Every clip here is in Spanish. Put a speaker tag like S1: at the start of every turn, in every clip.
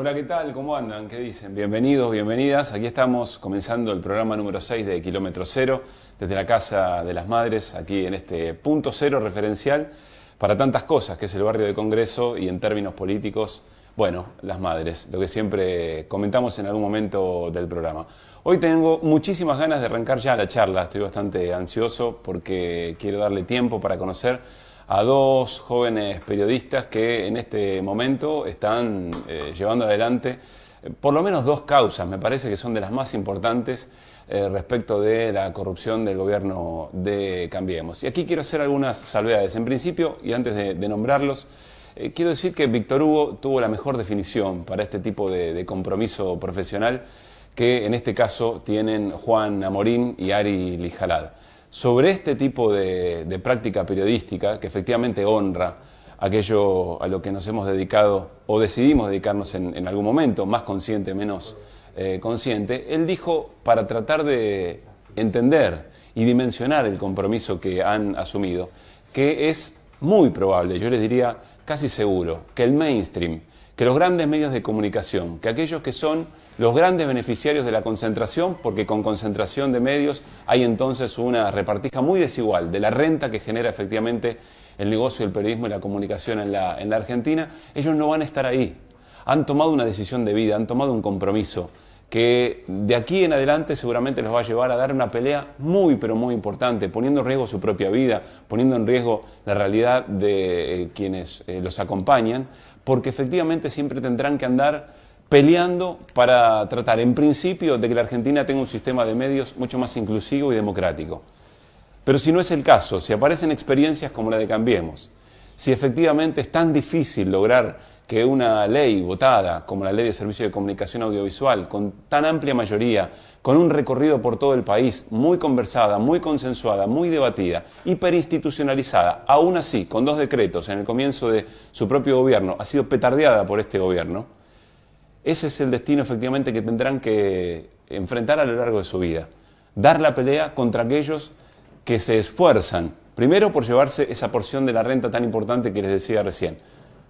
S1: Hola, ¿qué tal? ¿Cómo andan? ¿Qué dicen? Bienvenidos, bienvenidas. Aquí estamos comenzando el programa número 6 de Kilómetro Cero, desde la Casa de las Madres, aquí en este punto cero referencial para tantas cosas, que es el barrio de Congreso y en términos políticos, bueno, las madres, lo que siempre comentamos en algún momento del programa. Hoy tengo muchísimas ganas de arrancar ya la charla, estoy bastante ansioso porque quiero darle tiempo para conocer a dos jóvenes periodistas que en este momento están eh, llevando adelante eh, por lo menos dos causas, me parece que son de las más importantes eh, respecto de la corrupción del gobierno de Cambiemos. Y aquí quiero hacer algunas salvedades. En principio, y antes de, nombrarlos, quiero decir que Víctor Hugo tuvo la mejor definición para este tipo de, compromiso profesional que en este caso tienen Juan Amorín y Ari Lijalad sobre este tipo de, práctica periodística que efectivamente honra aquello a lo que nos hemos dedicado o decidimos dedicarnos en, algún momento, más consciente, menos eh, consciente, él dijo para tratar de entender y dimensionar el compromiso que han asumido, que es muy probable, yo les diría casi seguro, que el mainstream, que los grandes medios de comunicación, que aquellos que son los grandes beneficiarios de la concentración, porque con concentración de medios hay entonces una repartija muy desigual de la renta que genera efectivamente el negocio del periodismo y la comunicación en la, en la Argentina, ellos no van a estar ahí. Han tomado una decisión de vida, han tomado un compromiso que de aquí en adelante seguramente los va a llevar a dar una pelea muy, pero muy importante, poniendo en riesgo su propia vida, poniendo en riesgo la realidad de eh, quienes eh, los acompañan, porque efectivamente siempre tendrán que andar peleando para tratar, en principio, de que la Argentina tenga un sistema de medios mucho más inclusivo y democrático. Pero si no es el caso, si aparecen experiencias como la de Cambiemos, si efectivamente es tan difícil lograr que una ley votada, como la Ley de Servicio de Comunicación Audiovisual, con tan amplia mayoría, con un recorrido por todo el país, muy conversada, muy consensuada, muy debatida, hiperinstitucionalizada, aún así, con dos decretos en el comienzo de su propio gobierno, ha sido petardeada por este gobierno, ese es el destino efectivamente que tendrán que enfrentar a lo largo de su vida. Dar la pelea contra aquellos que se esfuerzan, primero por llevarse esa porción de la renta tan importante que les decía recién,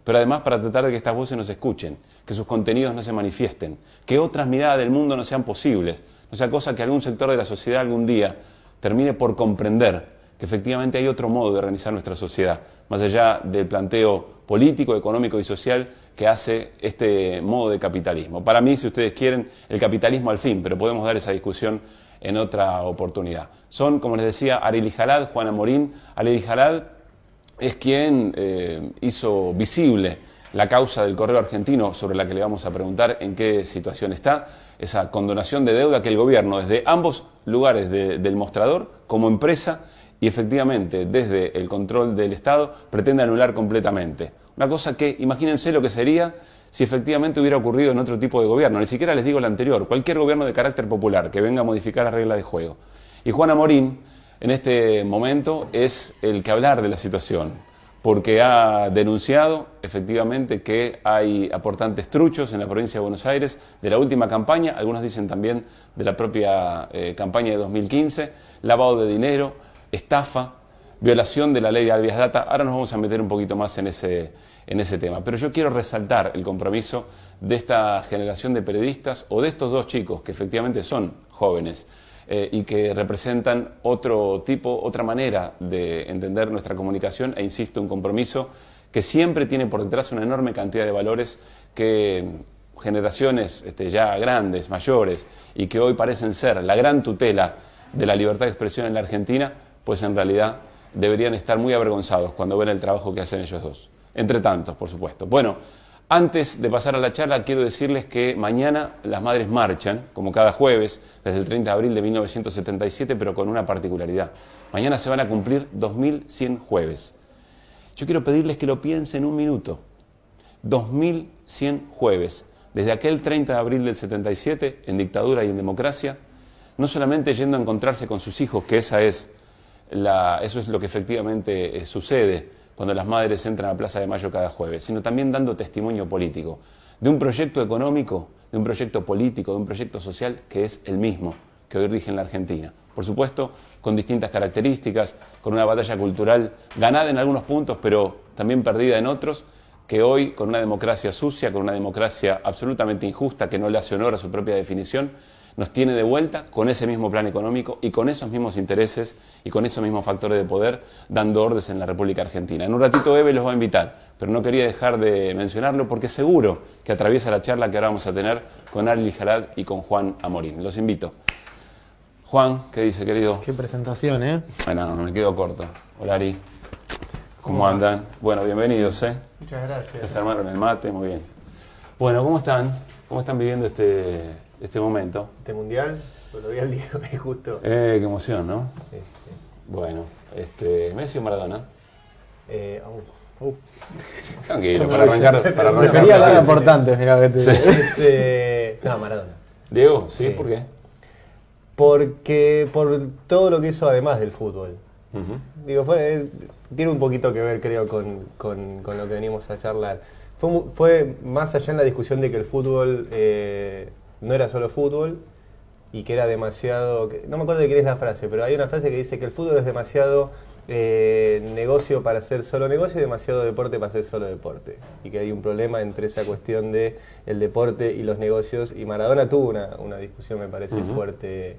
S1: pero además para tratar de que estas voces no se escuchen, que sus contenidos no se manifiesten, que otras miradas del mundo no sean posibles, no sea cosa que algún sector de la sociedad algún día termine por comprender que efectivamente hay otro modo de organizar nuestra sociedad, más allá del planteo político, económico y social que hace este modo de capitalismo. Para mí, si ustedes quieren, el capitalismo al fin, pero podemos dar esa discusión en otra oportunidad. Son, como les decía, Arely Jalad, Juana Morín. Arely Jalad es quien eh, hizo visible la causa del correo argentino sobre la que le vamos a preguntar en qué situación está, esa condonación de deuda que el gobierno desde ambos lugares del mostrador, como empresa y efectivamente desde el control del Estado, pretende anular completamente. Una cosa que, imagínense lo que sería si efectivamente hubiera ocurrido en otro tipo de gobierno. Ni siquiera les digo el anterior, cualquier gobierno de carácter popular que venga a modificar la regla de juego. Y Juana Morín, en este momento, es el que hablar de la situación, porque ha denunciado efectivamente que hay aportantes truchos en la provincia de Buenos Aires de la última campaña, algunos dicen también de la propia eh, campaña de 2015, lavado de dinero, estafa, violación de la ley de Albias Data. Ahora nos vamos a meter un poquito más en ese, en ese tema. Pero yo quiero resaltar el compromiso de esta generación de periodistas o de estos dos chicos que efectivamente son jóvenes eh, y que representan otro tipo, otra manera de entender nuestra comunicación e insisto, un compromiso que siempre tiene por detrás una enorme cantidad de valores que generaciones este, ya grandes, mayores y que hoy parecen ser la gran tutela de la libertad de expresión en la Argentina, pues en realidad deberían estar muy avergonzados cuando ven el trabajo que hacen ellos dos. Entre tantos, por supuesto. Bueno, antes de pasar a la charla, quiero decirles que mañana las madres marchan, como cada jueves, desde el 30 de abril de 1977, pero con una particularidad. Mañana se van a cumplir 2100 jueves. Yo quiero pedirles que lo piensen un minuto. 2100 jueves. Desde aquel 30 de abril del 77, en dictadura y en democracia, no solamente yendo a encontrarse con sus hijos, que esa es eso es lo que efectivamente eh, sucede cuando las madres entran a Plaza de Mayo cada jueves, sino también dando testimonio político de un proyecto económico, de un proyecto político, de un proyecto social que es el mismo que hoy rige en la Argentina. Por supuesto, con distintas características, con una batalla cultural ganada en algunos puntos, pero también perdida en otros, que hoy, con una democracia sucia, con una democracia absolutamente injusta, que no le hace honor a su propia definición, nos tiene de vuelta con ese mismo plan económico y con esos mismos intereses y con esos mismos factores de poder dando órdenes en la República Argentina. En un ratito Eve los va a invitar, pero no quería dejar de mencionarlo porque seguro que atraviesa la charla que ahora vamos a tener con Ari Jalad y con Juan Amorín. Los invito. Juan, ¿qué dice, querido?
S2: Qué presentación, ¿eh?
S1: Bueno, me quedo corto. Hola, Ari. ¿Cómo, andan? Bueno, bienvenidos, ¿eh?
S2: Muchas gracias.
S1: Se armaron el mate, muy bien. Bueno, ¿cómo están? ¿Cómo están viviendo este, este momento?
S2: Este mundial, lo vi al día justo.
S1: Eh, qué emoción, ¿no? Bueno, este, Messi o Maradona.
S2: Eh, uh,
S1: Tranquilo, para arrancar. Para arrancar
S2: Prefería hablar importante, mira que te este, No, Maradona.
S1: Diego, ¿sí? ¿Por qué?
S2: Porque por todo lo que hizo además del fútbol. Digo, fue, tiene un poquito que ver, creo, con, con, con lo que venimos a charlar. Fue, fue, más allá en la discusión de que el fútbol eh, no era solo fútbol y que era demasiado. no me acuerdo de quién es la frase, pero hay una frase que dice que el fútbol es demasiado eh, negocio para ser solo negocio y demasiado deporte para ser solo deporte. Y que hay un problema entre esa cuestión de el deporte y los negocios. Y Maradona tuvo una, una discusión, me parece, fuerte,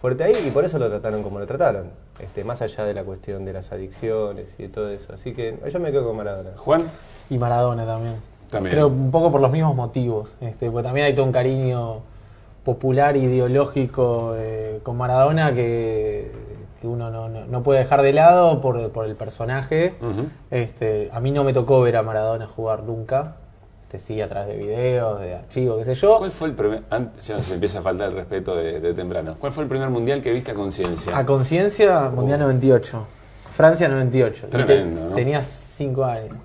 S2: fuerte ahí y por eso lo trataron como lo trataron. Este, más allá de la cuestión de las adicciones y de todo eso. Así que yo me quedo con Maradona.
S1: Juan.
S3: Y Maradona también. También. Creo un poco por los mismos motivos. Este, porque también hay todo un cariño popular, ideológico eh, con Maradona que que uno no, puede dejar de lado por, por el personaje. este, a mí no me tocó ver a Maradona jugar nunca. Te sigue a través de videos, de archivos, qué sé yo.
S1: ¿Cuál fue el primer, antes ya nos empieza a faltar el respeto de, temprano, ¿cuál fue el primer mundial que viste a conciencia?
S3: A conciencia, mundial 98. Francia 98.
S1: Tremendo,
S3: ¿no? Tenías 5 años.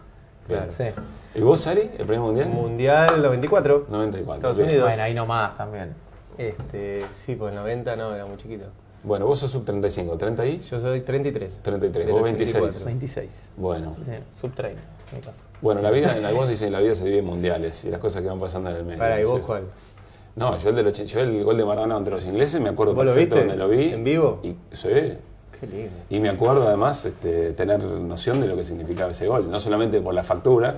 S1: Claro. Sí. ¿Y vos, Ari, el primer mundial?
S2: Mundial 94.
S1: 94.
S2: Estados Unidos.
S3: Bueno, ahí nomás también.
S2: Este, sí, pues el 90 no, era muy chiquito.
S1: Bueno, vos sos sub 35, ¿30 y?
S2: Yo soy 33.
S1: 33, vos 26.
S3: 26.
S1: Bueno.
S3: sub 30, en mi caso.
S1: Bueno, la vida, en algunos dicen la vida se vive en mundiales y las cosas que van pasando en el medio.
S2: Para, ¿y vos cuál?
S1: No, yo el, del, yo el gol de Maradona contra los ingleses me acuerdo
S2: ¿Vos
S1: perfecto
S2: lo
S1: donde lo vi.
S2: ¿En vivo?
S1: Y, sí.
S2: Qué lindo.
S1: Y me acuerdo además este, tener noción de lo que significaba ese gol, no solamente por la factura,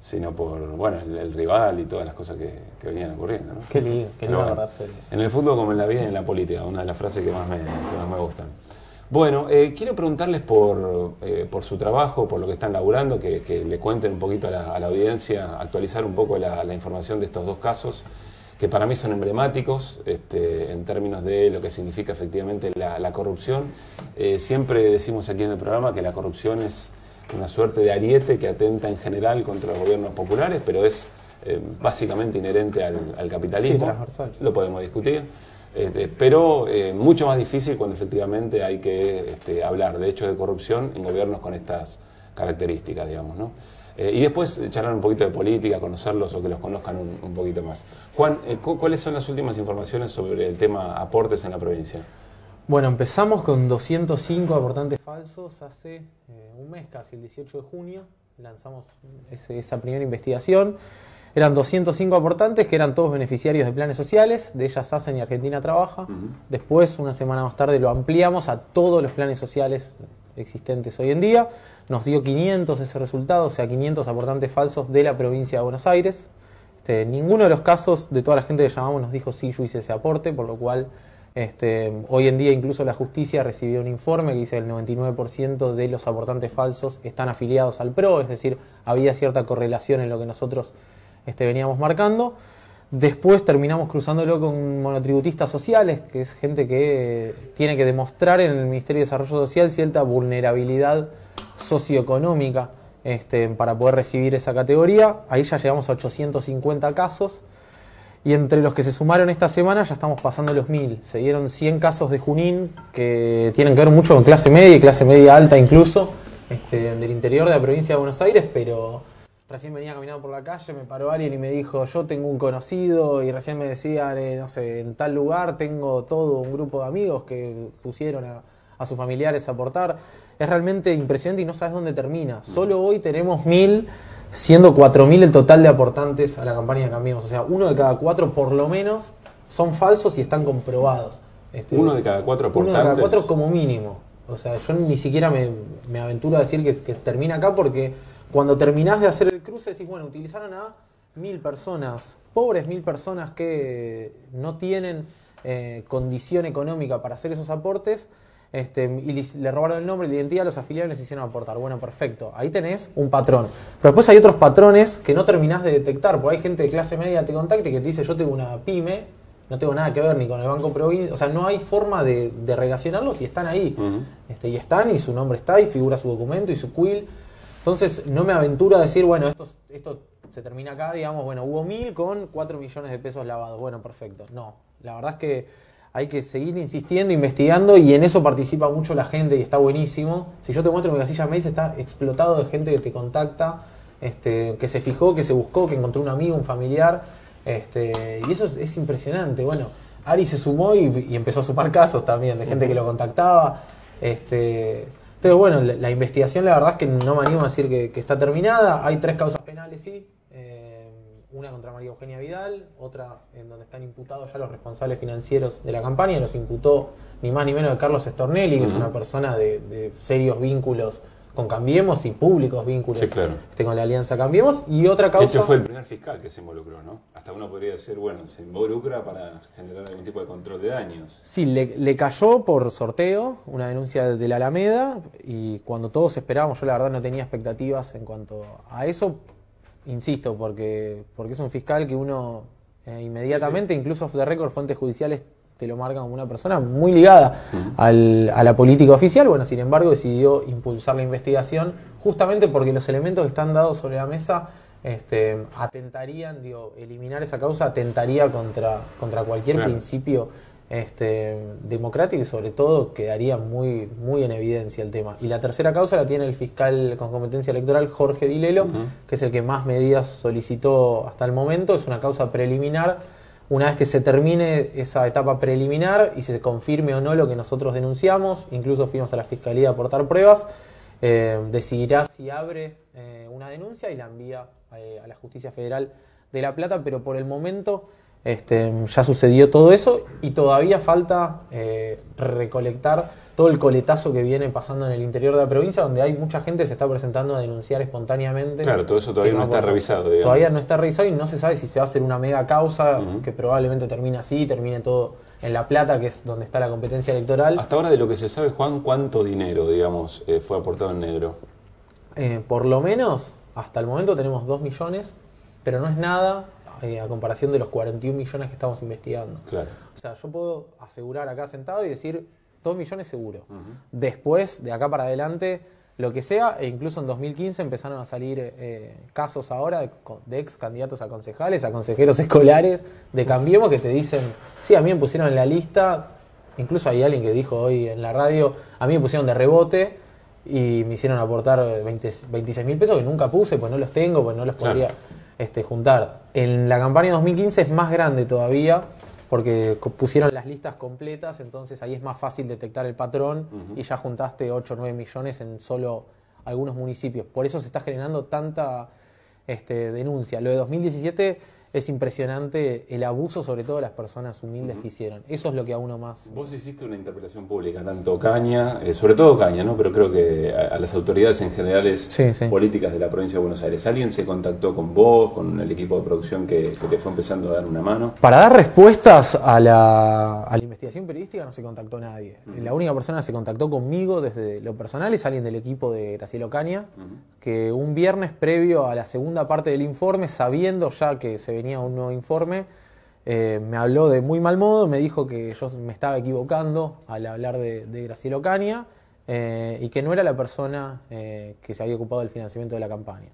S1: sino por bueno el, rival y todas las cosas que, venían ocurriendo. ¿no?
S3: Qué lindo, qué lindo
S1: En el fútbol como en la vida y en la política, una de las frases que más me, más me gustan. Bueno, eh, quiero preguntarles por, eh, por, su trabajo, por lo que están laburando, que, le cuenten un poquito a la, audiencia, actualizar un poco la, información de estos dos casos, que para mí son emblemáticos este, en términos de lo que significa efectivamente la, corrupción. Eh, siempre decimos aquí en el programa que la corrupción es una suerte de ariete que atenta en general contra los gobiernos populares, pero es eh, básicamente inherente al, capitalismo. Lo podemos discutir. Este, pero eh, mucho más difícil cuando efectivamente hay que este, hablar de hechos de corrupción en gobiernos con estas características, digamos. ¿no? Eh, y después charlar un poquito de política, conocerlos o que los conozcan un, un poquito más. Juan, ¿cuáles son las últimas informaciones sobre el tema aportes en la provincia?
S3: Bueno, empezamos con 205 aportantes falsos hace eh, un mes, casi el 18 de junio. Lanzamos esa primera investigación. Eran 205 aportantes que eran todos beneficiarios de planes sociales, de ellas hacen y Argentina Trabaja. Después, una semana más tarde, lo ampliamos a todos los planes sociales existentes hoy en día. Nos dio 500 ese resultado, o sea, 500 aportantes falsos de la provincia de Buenos Aires. Este, ninguno de los casos de toda la gente que llamamos nos dijo sí, yo hice ese aporte, por lo cual este, hoy en día incluso la justicia recibió un informe que dice que el 99% de los aportantes falsos están afiliados al PRO, es decir, había cierta correlación en lo que nosotros este, veníamos marcando. Después terminamos cruzándolo con monotributistas sociales, que es gente que tiene que demostrar en el Ministerio de Desarrollo Social cierta vulnerabilidad socioeconómica este, para poder recibir esa categoría. Ahí ya llegamos a 850 casos. Y entre los que se sumaron esta semana ya estamos pasando los mil. Se dieron 100 casos de Junín que tienen que ver mucho con clase media y clase media alta incluso, este, del interior de la provincia de Buenos Aires, pero recién venía caminando por la calle, me paró alguien y me dijo, yo tengo un conocido y recién me decían, eh, no sé, en tal lugar tengo todo un grupo de amigos que pusieron a, a sus familiares a aportar. Es realmente impresionante y no sabes dónde termina. Solo hoy tenemos mil siendo 4.000 el total de aportantes a la campaña de Cambiemos. O sea, uno de cada cuatro por lo menos son falsos y están comprobados.
S1: Este, uno de cada cuatro aportantes.
S3: Uno de cada cuatro como mínimo. O sea, yo ni siquiera me, aventuro a decir que, termina acá porque cuando terminás de hacer el cruce decís, bueno, utilizaron a mil personas, pobres mil personas que no tienen eh, condición económica para hacer esos aportes, este, y le, le robaron el nombre, la identidad, los afiliados les hicieron aportar. Bueno, perfecto. Ahí tenés un patrón. Pero después hay otros patrones que no terminás de detectar, porque hay gente de clase media que te contacta y que te dice, yo tengo una pyme, no tengo nada que ver ni con el Banco Provincia, o sea, no hay forma de, de relacionarlos y están ahí. Este, y están, y su nombre está, y figura su documento y su quill. Entonces, no me aventuro a decir, bueno, esto, esto se termina acá, digamos, bueno, hubo mil con 4 millones de pesos lavados. Bueno, perfecto. No, la verdad es que hay que seguir insistiendo, investigando, y en eso participa mucho la gente y está buenísimo. Si yo te muestro mi casilla mail, está explotado de gente que te contacta, este, que se fijó, que se buscó, que encontró un amigo, un familiar. Este, y eso es, es impresionante. Bueno, Ari se sumó y, empezó a sumar casos también de gente que lo contactaba. Este, entonces, bueno, la, investigación la verdad es que no me animo a decir que está terminada. Hay tres causas penales, sí. Una contra María Eugenia Vidal, otra en donde están imputados ya los responsables financieros de la campaña. Los imputó ni más ni menos que Carlos Stornelli, que es una persona de, de serios vínculos con Cambiemos y públicos vínculos
S1: Sí, claro.
S3: este, con la Alianza Cambiemos. Y otra
S1: Que
S3: causa...
S1: este fue el primer fiscal que se involucró, ¿no? Hasta uno podría decir, bueno, se involucra para generar algún tipo de control de daños.
S3: Sí, le, le cayó por sorteo una denuncia de la Alameda y cuando todos esperábamos, yo la verdad no tenía expectativas en cuanto a eso, insisto, porque, porque es un fiscal que uno eh, inmediatamente, incluso off the record, fuentes judiciales te lo marcan como una persona muy ligada al- a la política oficial, bueno, sin embargo decidió impulsar la investigación justamente porque los elementos que están dados sobre la mesa este, atentarían, digo, eliminar esa causa atentaría contra, contra cualquier
S1: Claro.
S3: principio este, democrático y sobre todo quedaría muy, muy en evidencia el tema. Y la tercera causa la tiene el fiscal con competencia electoral Jorge Dilelo, que es el que más medidas solicitó hasta el momento. Es una causa preliminar. Una vez que se termine esa etapa preliminar y se confirme o no lo que nosotros denunciamos, incluso fuimos a la fiscalía a aportar pruebas, eh, decidirá si abre eh, una denuncia y la envía eh, a la Justicia Federal de La Plata, pero por el momento este, ya sucedió todo eso y todavía falta eh, recolectar todo el coletazo que viene pasando en el interior de la provincia, donde hay mucha gente que se está presentando a denunciar espontáneamente.
S1: Claro, todo eso todavía no está revisado, digamos.
S3: Todavía no está revisado y no se sabe si se va a hacer una mega causa, que probablemente termine así, termine todo en La Plata, que es donde está la competencia electoral.
S1: Hasta ahora de lo que se sabe, Juan, ¿cuánto dinero, digamos, eh, fue aportado en negro?
S3: Eh, por lo menos, hasta el momento tenemos 2 millones, pero no es nada eh, a comparación de los 41 millones que estamos investigando.
S1: Claro.
S3: O sea, yo puedo asegurar acá sentado y decir 2 millones seguro. Después, de acá para adelante, lo que sea, e incluso en 2015 empezaron a salir eh, casos ahora de, de ex candidatos a concejales, a consejeros escolares de Cambiemos que te dicen, sí, a mí me pusieron en la lista, incluso hay alguien que dijo hoy en la radio, a mí me pusieron de rebote y me hicieron aportar 20 26 mil pesos que nunca puse, pues no los tengo, pues no los
S1: Claro.
S3: Este, juntar. En la campaña 2015 es más grande todavía porque pusieron las listas completas, entonces ahí es más fácil detectar el patrón y ya juntaste 8 o 9 millones en solo algunos municipios. Por eso se está generando tanta este, denuncia. Lo de 2017 es impresionante el abuso, sobre todo de las personas humildes que hicieron. Eso es lo que a uno más...
S1: Vos hiciste una interpelación pública, tanto Caña, eh, sobre todo Caña, ¿no? Pero creo que a, a las autoridades en generales
S3: Sí, sí.
S1: políticas de la provincia de Buenos Aires. ¿Alguien se contactó con vos, con el equipo de producción que, que te fue empezando a dar una mano?
S3: Para dar respuestas a la, a la investigación periodística no se contactó nadie. La única persona que se contactó conmigo desde lo personal es alguien del equipo de Graciela Ocaña, que un viernes previo a la segunda parte del informe, sabiendo ya que se venía un nuevo informe, eh, me habló de muy mal modo, me dijo que yo me estaba equivocando al hablar de, de Graciela Ocaña eh, y que no era la persona eh, que se había ocupado del financiamiento de la campaña.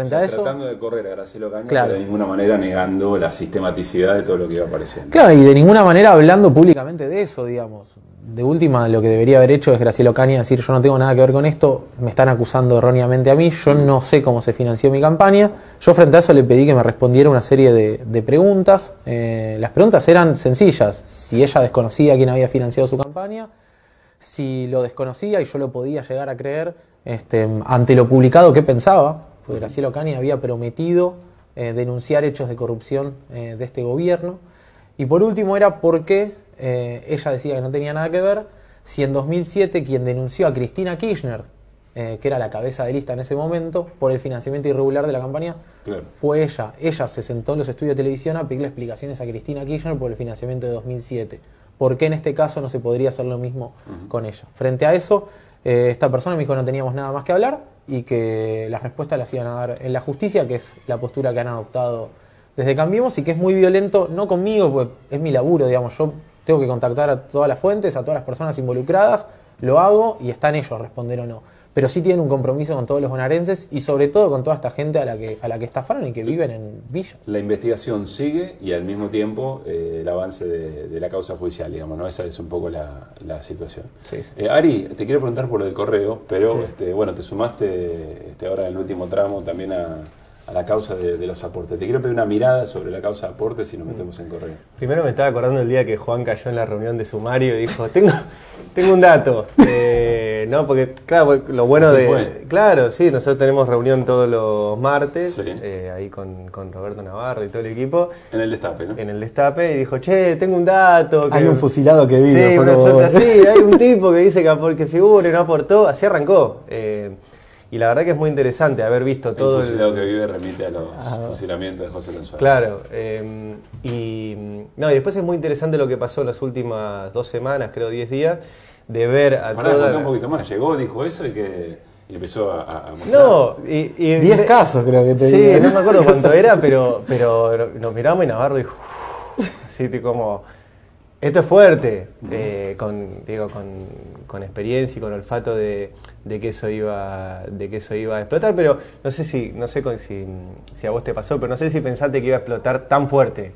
S3: Frente
S1: O sea,
S3: a eso...
S1: Tratando de correr a Graciela Caña,
S3: Claro.
S1: pero de ninguna manera negando la sistematicidad de todo lo que iba apareciendo.
S3: Claro, y de ninguna manera hablando públicamente de eso, digamos. De última, lo que debería haber hecho es Graciela Ocaña decir yo no tengo nada que ver con esto, me están acusando erróneamente a mí, yo no sé cómo se financió mi campaña. Yo frente a eso le pedí que me respondiera una serie de, de preguntas. Eh, las preguntas eran sencillas. Si ella desconocía quién había financiado su campaña, si lo desconocía y yo lo podía llegar a creer, este, ante lo publicado, ¿qué pensaba? Porque Graciela Ocaña había prometido eh, denunciar hechos de corrupción eh, de este gobierno. Y por último era por qué eh, ella decía que no tenía nada que ver, si en 2007 quien denunció a Cristina Kirchner que era la cabeza de lista en ese momento, por el financiamiento irregular de la campaña,
S1: Claro.
S3: fue ella. Ella se sentó en los estudios de televisión a pedirle explicaciones a Cristina Kirchner por el financiamiento de 2007. ¿Por qué en este caso no se podría hacer lo mismo con ella? Frente a eso, esta persona me dijo que no teníamos nada más que hablar y que las respuestas las iban a dar en la justicia, que es la postura que han adoptado desde Cambiemos y que es muy violento, no conmigo, porque es mi laburo, digamos, yo tengo que contactar a todas las fuentes, a todas las personas involucradas, lo hago y está en ellos responder o no. Pero sí tienen un compromiso con todos los bonaerenses y sobre todo con toda esta gente a la que, a la que estafaron y que viven en villas.
S1: La investigación sigue y al mismo tiempo eh, el avance de, de la causa judicial, digamos, ¿no? Esa es un poco la, la situación.
S3: Sí, sí.
S1: Eh, Ari, te quiero preguntar por lo del correo, pero este, bueno, te sumaste este, ahora en el último tramo también a, a la causa de, de los aportes. Te quiero pedir una mirada sobre la causa de aportes y nos metemos en correo.
S2: Primero me estaba acordando el día que Juan cayó en la reunión de sumario y dijo, tengo, tengo un dato. Eh, no, porque claro, porque lo bueno
S1: Así
S2: de...
S1: fue.
S2: Claro, sí, nosotros tenemos reunión todos los martes,
S1: Sí.
S2: eh, ahí con, con Roberto Navarro y todo el equipo,
S1: En el destape, ¿no?
S2: en el destape, y dijo, che, tengo un dato.
S3: Hay un fusilado que vive,
S2: Sí, una suerte así, hay un tipo que dice que, que figura y no aportó, así arrancó. Eh, y la verdad que es muy interesante haber visto todo
S1: el fusilado
S2: el...
S1: que vive remite a los
S3: Ah.
S1: fusilamientos de José Lenzuela.
S2: Claro, eh, y, no, y después es muy interesante lo que pasó las últimas dos semanas, creo 10 días, de ver a
S1: Pará,
S2: toda...
S1: un poquito más. Llegó, dijo eso y que y empezó a, a-.
S2: No, y, y-
S3: 10 casos creo que te
S2: Sí,
S3: digo.
S2: no me acuerdo cuánto era, pero, pero nos miramos y Navarro dijo, así te como, esto es fuerte, eh, con, digo, con, con experiencia y con olfato de, de que eso iba, de que eso iba a explotar, pero no sé si, no sé si, si a vos te pasó, pero no sé si pensaste que iba a explotar tan fuerte.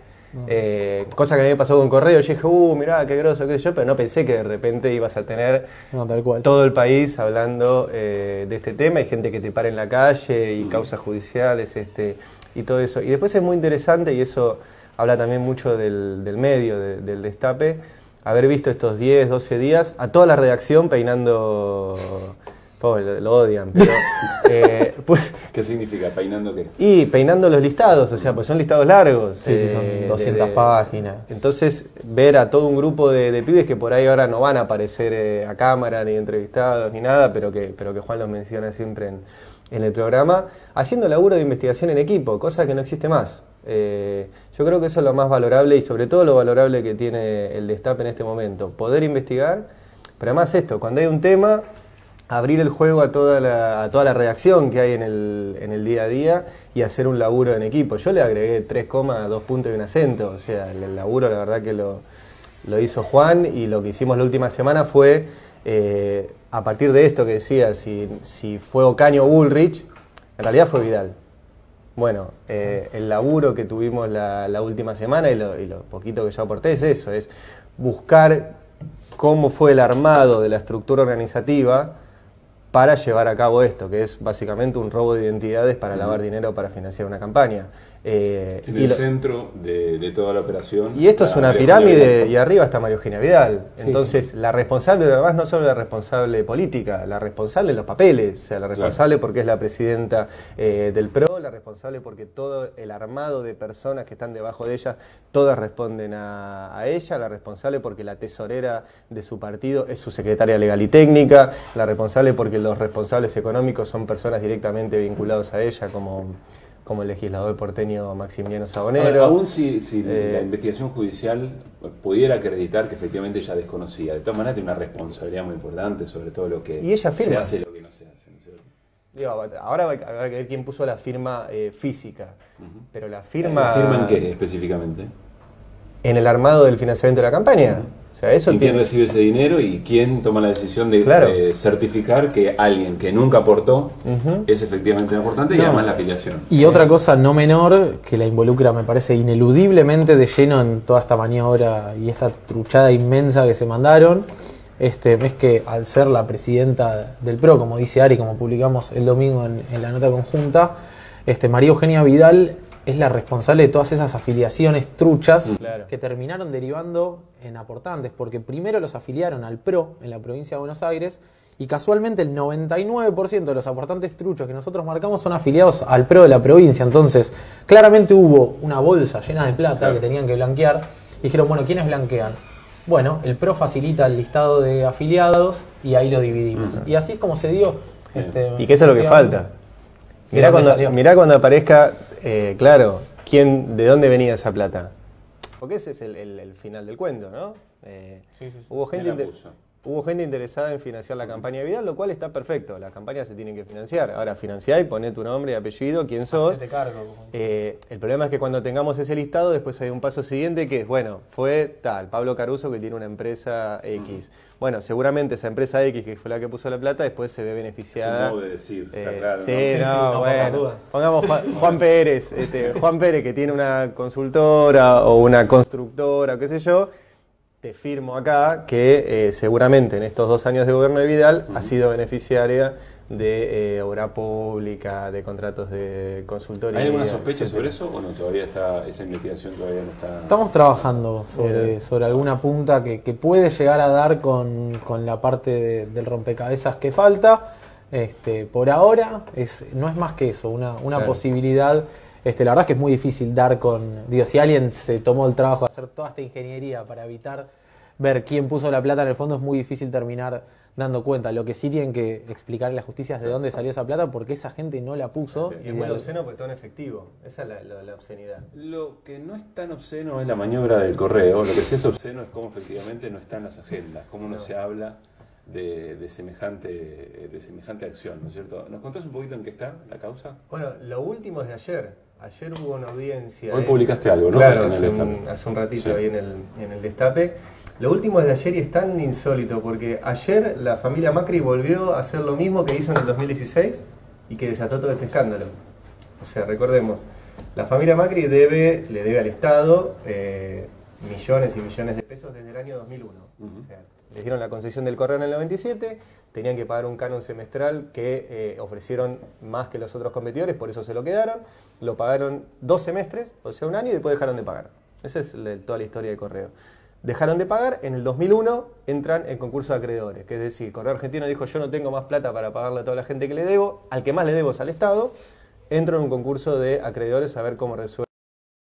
S2: Eh, cosa que a mí me pasó con Correo, yo dije, uh, mirá, qué groso, qué sé yo, pero no pensé que de repente ibas a tener
S3: No, tal cual.
S2: todo el país hablando eh, de este tema, hay gente que te para en la calle y causas judiciales este, y todo eso. Y después es muy interesante, y eso habla también mucho del, del medio, de- del destape, haber visto estos 10, 12 días a toda la redacción peinando... Lo, lo odian, pero... eh, pues,
S1: ¿Qué significa? ¿Peinando qué?
S2: y peinando los listados, o sea, pues son listados largos.
S3: Sí, sí, son
S2: eh,
S3: 200 páginas.
S2: Entonces, ver a todo un grupo de, de pibes que por ahí ahora no van a aparecer eh, a cámara, ni entrevistados, ni nada, pero que, pero que Juan los menciona siempre en, en el programa, haciendo laburo de investigación en equipo, cosa que no existe más. Yo creo que eso es lo más valorable y sobre todo lo valorable que tiene el destape en este momento. Poder investigar, pero además esto, cuando hay un tema, abrir el juego a toda la, a toda la reacción que hay en el, en el día a día y hacer un laburo en equipo. Yo le agregué 3,2 puntos y un acento, o sea, el, laburo la verdad que lo, lo hizo Juan y lo que hicimos la última semana fue, eh, a partir de esto que decía, si, si fue Ocaño Bullrich, en realidad fue Vidal. Bueno, eh, el laburo que tuvimos la, la última semana y lo, y lo poquito que yo aporté es eso, es buscar cómo fue el armado de la estructura organizativa para llevar a cabo esto, que es básicamente un robo de identidades para lavar dinero para financiar una campaña. Eh,
S1: En el
S2: lo-
S1: centro de, de toda la operación.
S2: y esto es una
S1: María
S2: pirámide y arriba está Mario Eugenia Vidal.
S3: Sí,
S2: Entonces, la responsable, además no solo la responsable política, la responsable en los papeles, o sea, la responsable porque es la presidenta eh, del PRO, la responsable porque todo el armado de personas que están debajo de ella, todas responden a, a ella, la responsable porque la tesorera de su partido es su secretaria legal y técnica, la responsable porque los responsables económicos son personas directamente vinculados a ella, como, como el legislador porteño Maximiliano Sabonero.
S1: Ahora, aún si, si
S2: Eh,
S1: la investigación judicial pudiera acreditar que efectivamente ella desconocía, de todas maneras tiene una responsabilidad muy importante sobre todo lo que
S2: Y ella
S1: se
S2: firma.
S1: hace y lo que no se hace. ¿no es cierto?
S2: Digo, ahora que ver quién puso la firma eh, física, pero la firma,
S1: ¿Firman qué específicamente?
S2: en el armado del financiamiento de la campaña. Sea, eso
S1: ¿Y quién recibe ese dinero y quién toma la decisión de,
S2: Claro.
S1: de certificar que alguien que nunca aportó es efectivamente aportante y
S3: No.
S1: además la afiliación?
S3: Y otra cosa no menor que la involucra, me parece, ineludiblemente de lleno en toda esta maniobra y esta truchada inmensa que se mandaron, este, es que al ser la presidenta del PRO, como dice Ari, como publicamos el domingo en, en la nota conjunta, este, María Eugenia Vidal es la responsable de todas esas afiliaciones truchas
S2: Claro.
S3: que terminaron derivando en aportantes, porque primero los afiliaron al PRO en la provincia de Buenos Aires y casualmente el 99% de los aportantes truchos que nosotros marcamos son afiliados al PRO de la provincia, entonces claramente hubo una bolsa llena de plata
S1: Claro.
S3: que tenían que blanquear y dijeron, bueno, ¿quiénes blanquean? Bueno, el PRO facilita el listado de afiliados y ahí lo dividimos. Y así es como se dio Este,
S2: Y que eso es lo que falta.
S3: ¿Y
S2: Mirá cuando, mirá cuando aparezca, eh, claro, quién, de dónde venía esa plata. Porque ese es el, el- el final del cuento, ¿no? Eh,
S3: Sí, sí, sí.
S2: Hubo, gente
S1: ¿Quién la
S2: inte-
S1: puso?
S2: Hubo gente interesada en financiar la campaña de Vidal, lo cual está perfecto. Las campañas se tienen que financiar. Ahora financiá y poné tu nombre y apellido, quién sos.
S3: Cargo,
S2: Eh, el problema es que cuando tengamos ese listado, después hay un paso siguiente que es, bueno, fue tal, Pablo Caruso que tiene una empresa X. Bueno, seguramente esa empresa X, que fue la que puso la plata, después se ve beneficiada.
S1: Es un modo de decir, está
S2: Eh,
S1: claro,
S2: sí,
S1: ¿no?
S2: no,
S3: Sí, no, las
S2: bueno. Pongamos Juan, Juan Pérez, este, Juan Pérez que tiene una consultora o una constructora, qué sé yo, te firmo acá que eh, seguramente en estos dos años de gobierno de Vidal ha sido beneficiaria de eh, obra pública, de contratos de consultoría.
S1: ¿Hay alguna sospecha
S2: etcétera.
S1: sobre eso o no? Todavía está, esa investigación todavía no está.
S3: Estamos trabajando sobre, alguna punta que, que puede llegar a dar con, con la parte de- del rompecabezas que falta. Este, por ahora es, no es más que eso, una, una
S2: Claro.
S3: posibilidad. Este, la verdad es que es muy difícil dar con. Digo, si alguien se tomó el trabajo de hacer toda esta ingeniería para evitar ver quién puso la plata en el fondo, es muy difícil terminar dando cuenta. Lo que sí tienen que explicarle a la justicia es de dónde salió esa plata, porque esa gente no la puso.
S2: Y es muy obsceno porque todo en efectivo. Esa es la, la- la obscenidad.
S1: Lo que no es tan obsceno es la maniobra del correo. Lo que sí es obsceno es cómo efectivamente no están las agendas, cómo no,
S2: No.
S1: se habla de, de semejante, de semejante acción, ¿no es cierto? ¿Nos contás un poquito en qué está la causa?
S2: Bueno, lo último es de ayer. Ayer hubo una audiencia.
S1: Hoy publicaste algo, ¿no?
S2: Claro, hace, un,
S1: destape.
S2: hace un ratito
S1: Sí.
S2: ahí en el, en el destape. Lo último es de ayer y es tan insólito porque ayer la familia Macri volvió a hacer lo mismo que hizo en el 2016 y que desató todo este escándalo. O sea, recordemos, la familia Macri debe, le debe al Estado eh, millones y millones de pesos desde el año 2001.
S1: Ujú.
S2: O sea, les dieron la concesión del correo en el 97, tenían que pagar un canon semestral que eh, ofrecieron más que los otros competidores, por eso se lo quedaron. Lo pagaron dos semestres, o sea, un año, y después dejaron de pagar. Esa es la- toda la historia de correo. Dejaron de pagar, en el 2001 entran en concurso de acreedores, que es decir, Correo Argentino dijo yo no tengo más plata para pagarle a toda la gente que le debo, al que más le debo es al Estado, entro en un concurso de acreedores a ver cómo resuelve.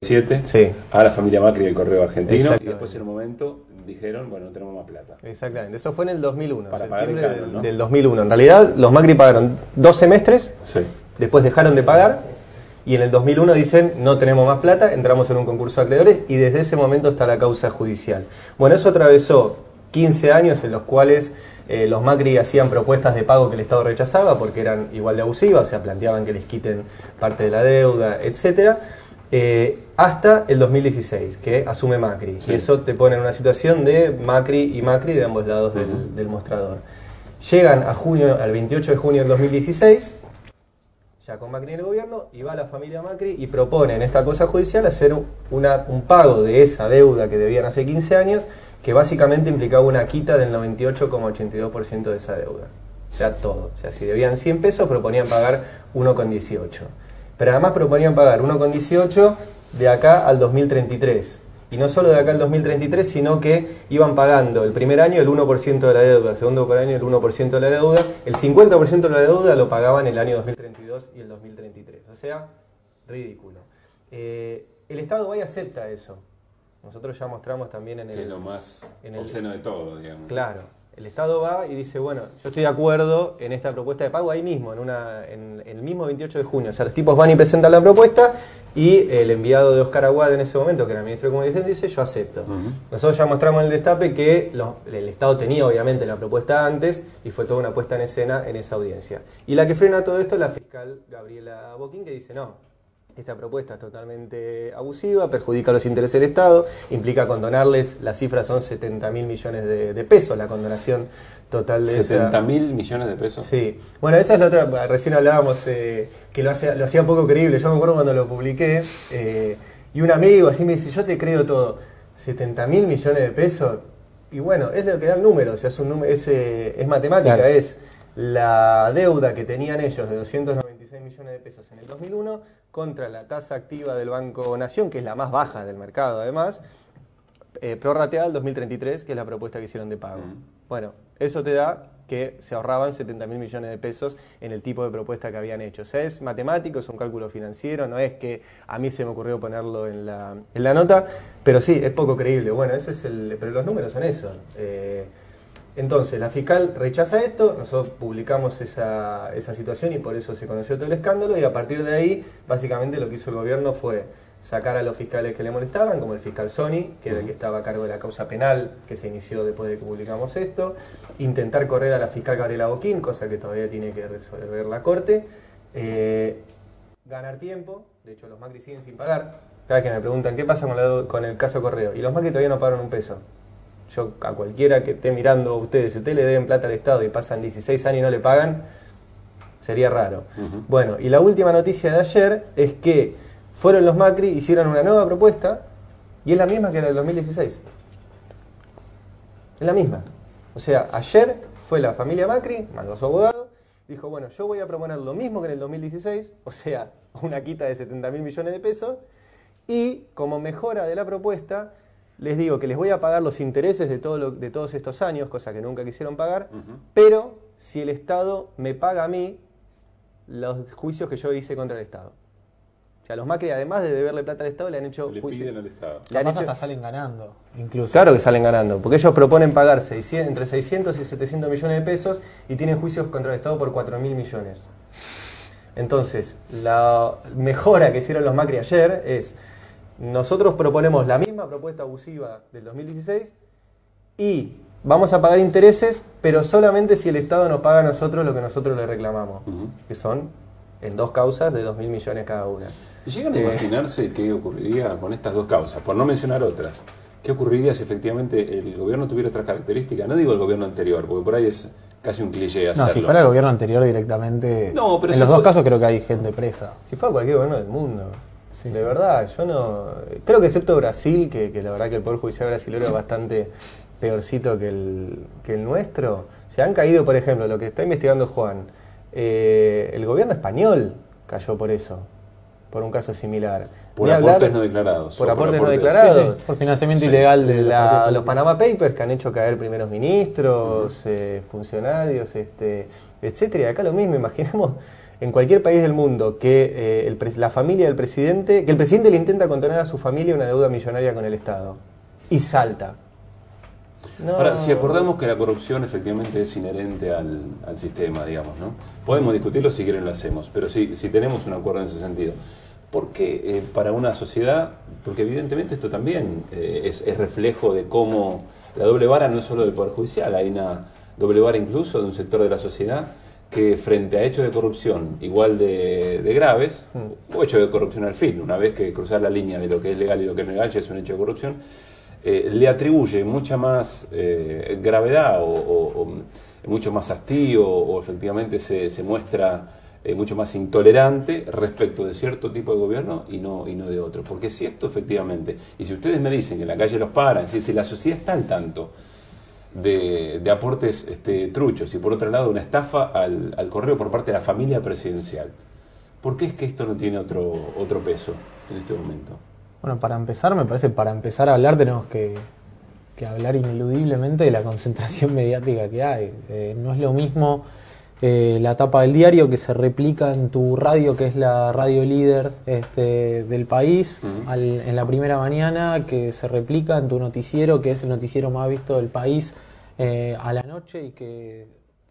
S1: 7
S2: Sí.
S1: a la familia Macri del correo argentino y después en un momento dijeron, bueno, no tenemos más plata.
S2: Exactamente, eso fue en el 2001,
S1: Para pagar el
S2: septiembre
S1: canon,
S2: del-
S1: ¿no?
S2: del 2001. En realidad, los Macri pagaron dos semestres,
S1: Sí.
S2: después dejaron de pagar y en el 2001 dicen no tenemos más plata, entramos en un concurso de acreedores y desde ese momento está la causa judicial. Bueno, eso atravesó 15 años en los cuales eh, los Macri hacían propuestas de pago que el Estado rechazaba porque eran igual de abusivas, o sea, planteaban que les quiten parte de la deuda, etcétera. Eh, hasta el 2016, que asume Macri.
S1: Sí.
S2: Y eso te pone en una situación de Macri y Macri de ambos lados del, mostrador. Llegan a junio, al 28 de junio del 2016, ya con Macri en el gobierno, y va la familia Macri y propone en esta cosa judicial hacer una- un pago de esa deuda que debían hace 15 años, que básicamente implicaba una quita del 98,82% de esa deuda. O sea, todo. O sea, si debían 100 pesos, proponían pagar 1,18. Pero además proponían pagar 1,18 de acá al 2033. Y no solo de acá al 2033, sino que iban pagando el primer año el 1% de la deuda, el segundo año el 1% de la deuda, el 50% de la deuda lo pagaban el año 2032 y el 2033. O sea, ridículo. Eh, el Estado va y acepta eso. Nosotros ya mostramos también en
S1: Que es
S2: el...
S1: lo más
S2: en el-
S1: obsceno de todo, digamos.
S2: Claro. El Estado va y dice, bueno, yo estoy de acuerdo en esta propuesta de pago ahí mismo, en, una, en, en el mismo 28 de junio. O sea, los tipos van y presentan la propuesta y el enviado de Oscar Aguad en ese momento, que era el ministro de Comunicación, dice, yo acepto. Nosotros ya mostramos en el destape que los- el Estado tenía obviamente la propuesta antes y fue toda una puesta en escena en esa audiencia. Y la que frena todo esto es la fiscal Gabriela Boquín, que dice, no, esta propuesta es totalmente abusiva, perjudica los intereses del Estado, implica condonarles, las cifras son 70 mil millones de, de pesos, la condonación total de esa-
S1: 70 mil millones de pesos.
S2: Sí, bueno, esa es la otra, recién hablábamos eh, que lo, hace, lo hacía poco creíble, yo me acuerdo cuando lo publiqué eh, y un amigo así me dice, yo te creo todo, 70 mil millones de pesos, y bueno, es lo que da el número, o sea, es, un número, es, eh, es matemática,
S3: Claro.
S2: es la deuda que tenían ellos de 296 millones de pesos en el 2001 contra la tasa activa del Banco Nación, que es la más baja del mercado además, eh, prorrateada al 2033, que es la propuesta que hicieron de pago.
S1: Mm.
S2: Bueno, eso te da que se ahorraban 70 mil millones de pesos en el tipo de propuesta que habían hecho. O sea, es matemático, es un cálculo financiero, no es que a mí se me ocurrió ponerlo en la, en la nota, pero sí, es poco creíble. Bueno, ese es el, pero los números son eso. Eh, Entonces, la fiscal rechaza esto, nosotros publicamos esa, esa situación y por eso se conoció todo el escándalo y a partir de ahí, básicamente lo que hizo el gobierno fue sacar a los fiscales que le molestaban, como el fiscal Sony, que era el que estaba a cargo de la causa penal que se inició después de que publicamos esto, intentar correr a la fiscal Gabriela Boquín, cosa que todavía tiene que resolver la Corte, eh, ganar tiempo, de hecho los Macri siguen sin pagar, cada vez que me preguntan qué pasa con, la- con el caso Correo, y los Macri todavía no pagaron un peso. Yo a cualquiera que esté mirando a ustedes, si ustedes le deben plata al Estado y pasan 16 años y no le pagan, sería raro. Bueno, y la última noticia de ayer es que fueron los Macri, hicieron una nueva propuesta y es la misma que la del 2016. Es la misma. O sea, ayer fue la familia Macri, mandó a su abogado, dijo, bueno, yo voy a proponer lo mismo que en el 2016, o sea, una quita de 70 mil millones de pesos, y como mejora de la propuesta, les digo que les voy a pagar los intereses de, todo lo- de todos estos años, cosa que nunca quisieron pagar, pero si el Estado me paga a mí los juicios que yo hice contra el Estado. O sea, los Macri, además de deberle plata al Estado, le han hecho
S1: Le
S2: juicios.
S1: piden al Estado.
S2: Le han hecho-
S3: hasta salen ganando, incluso.
S2: Claro que salen ganando, porque ellos proponen pagar 600 entre 600 y 700 millones de pesos y tienen juicios contra el Estado por 4 mil millones. Entonces, la mejora que hicieron los Macri ayer es, nosotros proponemos la misma propuesta abusiva del 2016 y vamos a pagar intereses, pero solamente si el Estado nos paga a nosotros lo que nosotros le reclamamos, que son en dos causas de 2 mil millones cada una.
S1: ¿Y llegan a
S2: Eh.
S1: imaginarse qué ocurriría con estas dos causas? Por no mencionar otras. ¿Qué ocurriría si efectivamente el gobierno tuviera otras características? No digo el gobierno anterior, porque por ahí es casi un cliché
S3: No,
S1: hacerlo.
S3: si fuera el gobierno anterior directamente.
S1: No, pero
S3: en
S1: si
S3: los dos casos creo que hay gente presa.
S2: Si fue a cualquier gobierno del mundo.
S3: Sí,
S2: de
S3: sí.
S2: verdad, yo no. Creo que excepto Brasil, que, que la verdad que el Poder Judicial brasileño es bastante peorcito que el, que el nuestro. Se han caído, por ejemplo, lo que está investigando Juan. eh, el gobierno español cayó por eso, por un caso similar.
S1: Por
S2: Ni
S1: aportes no declarados,
S2: Por aportes no declarados.
S3: Sí, sí, por financiamiento
S1: Sí.
S3: ilegal de
S2: La- los Panama Papers que han hecho caer primeros ministros, eh, funcionarios, este, etcétera. Y acá lo mismo, imaginemos en cualquier país del mundo que eh, el la familia del presidente, que el presidente le intenta contener a su familia una deuda millonaria con el Estado y salta.
S1: Ahora, si acordamos que la corrupción efectivamente es inherente al, sistema, digamos, ¿no? Podemos discutirlo si quieren lo hacemos, pero si, si tenemos un acuerdo en ese sentido. ¿Por qué eh, para una sociedad? Porque evidentemente esto también eh, es reflejo de cómo la doble vara no es solo del Poder Judicial, hay una doble vara incluso de un sector de la sociedad que frente a hechos de corrupción igual de, de graves, o hechos de corrupción al fin, una vez que cruzar la línea de lo que es legal y lo que no es legal ya es un hecho de corrupción, eh, le atribuye mucha más eh, gravedad o, o- o mucho más hastío o efectivamente se, se muestra eh, mucho más intolerante respecto de cierto tipo de gobierno y no, y no de otro. Porque si esto efectivamente, y si ustedes me dicen que en la calle los paran, si, si la sociedad está al tanto de, de aportes este, truchos y por otro lado una estafa al, al correo por parte de la familia presidencial, ¿por qué es que esto no tiene otro, otro peso en este momento?
S3: Bueno, para empezar, me parece, para empezar a hablar tenemos que, que hablar ineludiblemente de la concentración mediática que hay. Eh, no es lo mismo eh, la tapa del diario que se replica en tu radio, que es la radio líder este, del país, al- en la primera mañana, que se replica en tu noticiero, que es el noticiero más visto del país, eh, a la noche y que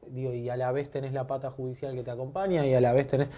S3: digo, y a la vez tenés la pata judicial que te acompaña y a la vez tenés,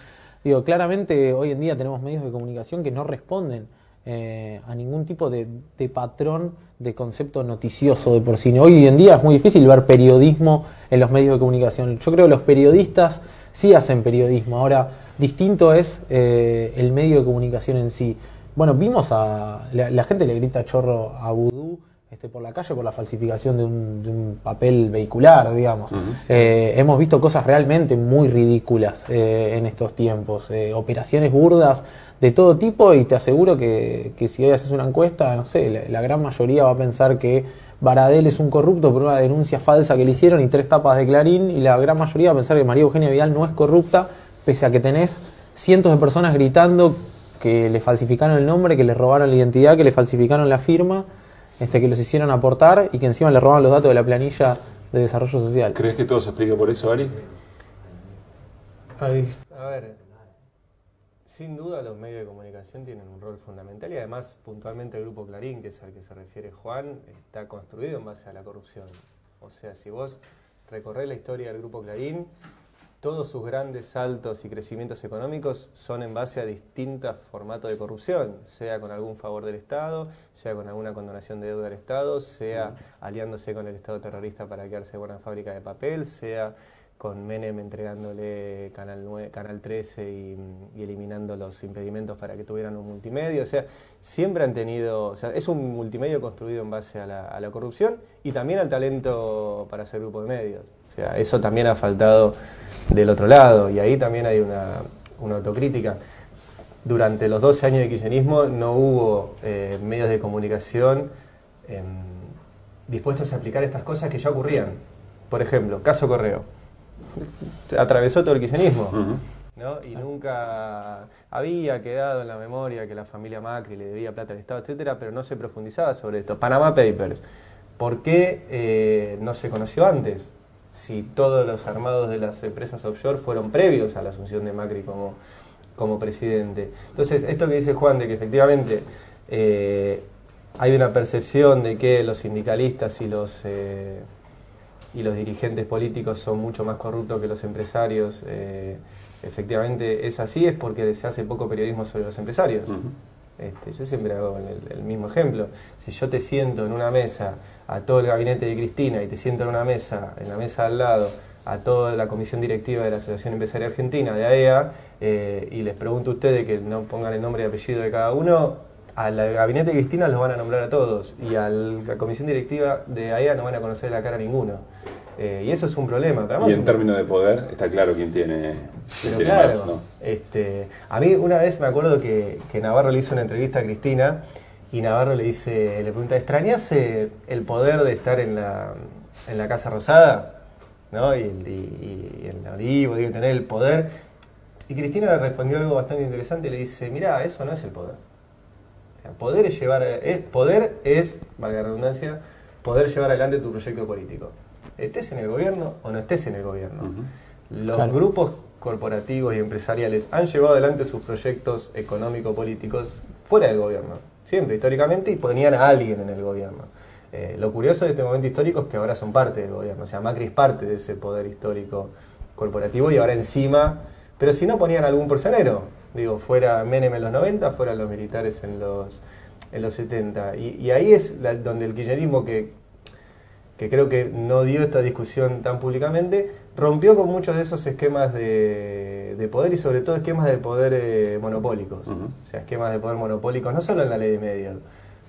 S3: digo, claramente hoy en día tenemos medios de comunicación que no responden eh, a ningún tipo de, de patrón de concepto noticioso de por sí. Hoy en día es muy difícil ver periodismo en los medios de comunicación. Yo creo que los periodistas sí hacen periodismo. Ahora, distinto es eh, el medio de comunicación en sí. Bueno, vimos a. La, la gente le grita chorro a Vudú este, por la calle por la falsificación de un, de un papel vehicular, digamos. Eh, hemos visto cosas realmente muy ridículas eh, en estos tiempos. eh, operaciones burdas de todo tipo y te aseguro que, que si hoy haces una encuesta, no sé, la, la gran mayoría va a pensar que Baradel es un corrupto por una denuncia falsa que le hicieron y tres tapas de Clarín y la gran mayoría va a pensar que María Eugenia Vidal no es corrupta, pese a que tenés cientos de personas gritando que le falsificaron el nombre, que le robaron la identidad, que le falsificaron la firma, este, que los hicieron aportar y que encima le robaron los datos de la planilla de desarrollo social.
S1: ¿Crees que todo se explica por eso, Ari?
S2: Ay, A ver, sin duda los medios de comunicación tienen un rol fundamental y además puntualmente el grupo Clarín, que es al que se refiere Juan, está construido en base a la corrupción. O sea, si vos recorrés la historia del Grupo Clarín, todos sus grandes saltos y crecimientos económicos son en base a distintos formatos de corrupción, sea con algún favor del Estado, sea con alguna condonación de deuda del Estado, sea aliándose con el Estado terrorista para quedarse con una fábrica de papel, sea con Menem entregándole Canal, 9, Canal 13 y, eliminando los impedimentos para que tuvieran un multimedio. O sea, siempre han tenido, o sea, es un multimedio construido en base a la, corrupción y también al talento para hacer grupo de medios. O sea, eso también ha faltado del otro lado y ahí también hay una, autocrítica. Durante los 12 años de kirchnerismo no hubo eh, medios de comunicación em, dispuestos a aplicar estas cosas que ya ocurrían. Por ejemplo, caso Correo atravesó todo el kirchnerismo. Y nunca había quedado en la memoria que la familia Macri le debía plata al Estado, etcétera, pero no se profundizaba sobre esto. Panama Papers. ¿Por qué eh, no se conoció antes? Si todos los armados de las empresas offshore fueron previos a la asunción de Macri como, como presidente. Entonces, esto que dice Juan, de que efectivamente eh, hay una percepción de que los sindicalistas y los eh, y los dirigentes políticos son mucho más corruptos que los empresarios. Eh, efectivamente es así, es porque se hace poco periodismo sobre los empresarios. este, yo siempre hago el, mismo ejemplo. Si yo te siento en una mesa a todo el gabinete de Cristina y te siento en una mesa, en la mesa al lado, a toda la comisión directiva de la Asociación Empresaria Argentina, de AEA, eh, y les pregunto a ustedes que no pongan el nombre y apellido de cada uno, al gabinete de Cristina los van a nombrar a todos y a la comisión directiva de AEA no van a conocer la cara a ninguno. Eh, y eso es un problema.
S1: y en términos de poder, está claro quién tiene,
S2: claro, este, a mí una vez me acuerdo que, Navarro le hizo una entrevista a Cristina y Navarro le dice, le pregunta, ¿extrañas el poder de estar en la, en la Casa Rosada? ¿No? Y, y, y el olivo, digo, tener el poder. Y Cristina le respondió algo bastante interesante y le dice, mira, eso no es el poder. poder es llevar, es, poder es, valga la redundancia, poder llevar adelante tu proyecto político estés en el gobierno o no estés en el gobierno. Los grupos corporativos y empresariales han llevado adelante sus proyectos económico-políticos fuera del gobierno, siempre, históricamente, y ponían a alguien en el gobierno. Eh, lo curioso de este momento histórico es que ahora son parte del gobierno, o sea, Macri es parte de ese poder histórico corporativo y ahora encima, pero si no ponían algún personero, digo, fuera Menem en los 90, fuera los militares en los, en los 70, y, ahí es donde el kirchnerismo que que creo que no dio esta discusión tan públicamente, rompió con muchos de esos esquemas de, poder y sobre todo esquemas de poder eh, monopólicos. O sea, esquemas de poder monopólicos, no solo en la ley de medios,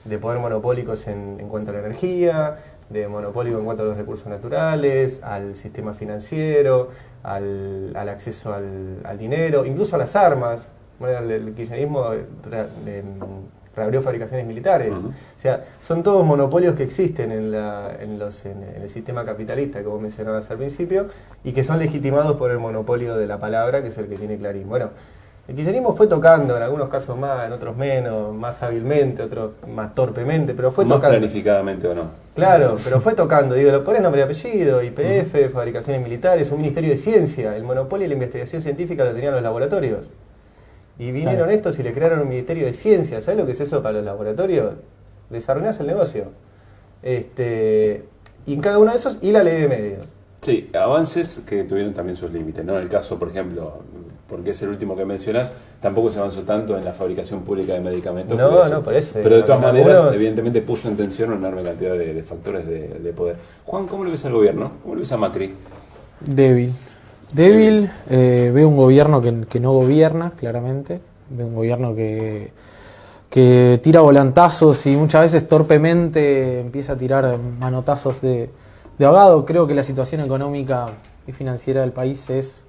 S2: de poder monopólicos en, cuanto a la energía, de monopólico en cuanto a los recursos naturales, al sistema financiero, al, acceso al, dinero, incluso a las armas. Bueno, el, kirchnerismo reabrió fabricaciones militares. O sea, son todos monopolios que existen en, la, en, los, en, el sistema capitalista, como mencionabas al principio, y que son legitimados por el monopolio de la palabra, que es el que tiene Clarín. Bueno, el kirchnerismo fue tocando, en algunos casos más, en otros menos, más hábilmente, otros más torpemente, pero fue tocando.
S1: Más planificadamente o no.
S2: Claro, pero fue tocando, digo, lo pones nombre y apellido, IPF, fabricaciones militares, un ministerio de ciencia, el monopolio de la investigación científica lo tenían los laboratorios. Y vinieron estos y le crearon un ministerio de ciencia. ¿Sabes lo que es eso para los laboratorios? Desarrollás el negocio. Este, y en cada uno de esos, y la ley de medios.
S1: Sí, avances que tuvieron también sus límites. ¿no? En el caso, por ejemplo, porque es el último que mencionás, tampoco se avanzó tanto en la fabricación pública de medicamentos.
S2: No, no, parece.
S1: Pero de todas maneras, evidentemente puso en tensión una enorme cantidad de, factores de, poder. Juan, ¿cómo le ves al gobierno? ¿Cómo le ves a Macri?
S3: Débil. Débil, eh, ve un gobierno que, no gobierna, claramente, ve un gobierno que, que tira volantazos y muchas veces torpemente empieza a tirar manotazos de, de ahogado. Creo que la situación económica y financiera del país es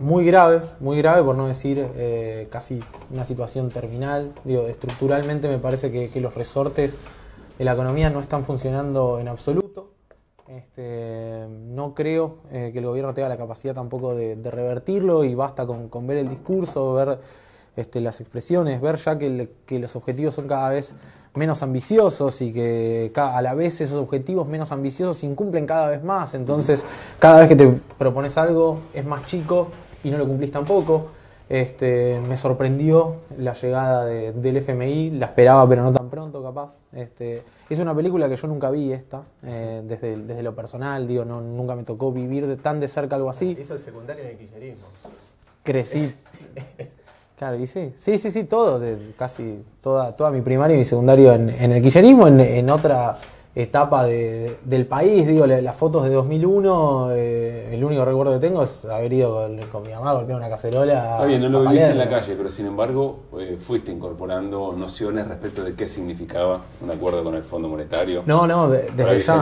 S3: muy grave, muy grave, por no decir eh, casi una situación terminal. Digo, estructuralmente me parece que, que los resortes de la economía no están funcionando en absoluto. Este, no creo eh, que el gobierno tenga la capacidad tampoco de, revertirlo y basta con, ver el discurso, ver este, las expresiones, ver ya que, los objetivos son cada vez menos ambiciosos y que a la vez esos objetivos menos ambiciosos se incumplen cada vez más. Entonces, cada vez que te propones algo es más chico y no lo cumplís tampoco. Este, me sorprendió la llegada de- del FMI, la esperaba pero no tan pronto capaz. Este, es una película que yo nunca vi esta, eh, desde, desde lo personal, digo, no, nunca me tocó vivir de, tan de cerca algo así.
S2: Hizo el secundario en el kirchnerismo.
S3: Crecí. Claro, y sí, sí, sí, sí, todo, de- casi toda, toda mi primaria y mi secundario en, en el kirchnerismo, en, en otra etapa de- del país, digo, la- las fotos de 2001, eh, el único recuerdo que tengo es haber ido con, con mi mamá a golpear una cacerola.
S1: Está bien, no lo viviste en la calle, pero sin embargo eh, fuiste incorporando nociones respecto de qué significaba un acuerdo con el Fondo Monetario.
S3: No, no,
S1: Para
S3: desde ya.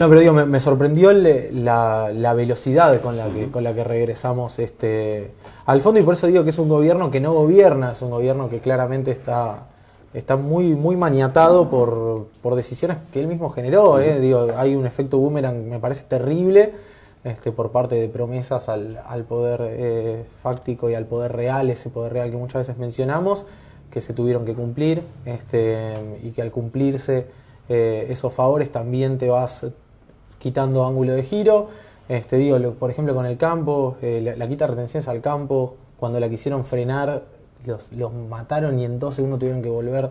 S3: No, pero digo, me, me sorprendió la velocidad con la, que, con la que regresamos este, al fondo y por eso digo que es un gobierno que no gobierna, es un gobierno que claramente está, está muy, muy maniatado por, por decisiones que él mismo generó. eh. Digo, hay un efecto boomerang, me parece terrible, este, por parte de promesas al, al poder eh, fáctico y al poder real, ese poder real que muchas veces mencionamos, que se tuvieron que cumplir este, y que al cumplirse eh, esos favores también te vas quitando ángulo de giro. Este, digo, lo- por ejemplo, con el campo, la, la quita de retenciones al campo, cuando la quisieron frenar, los, los mataron y en dos segundos tuvieron que volver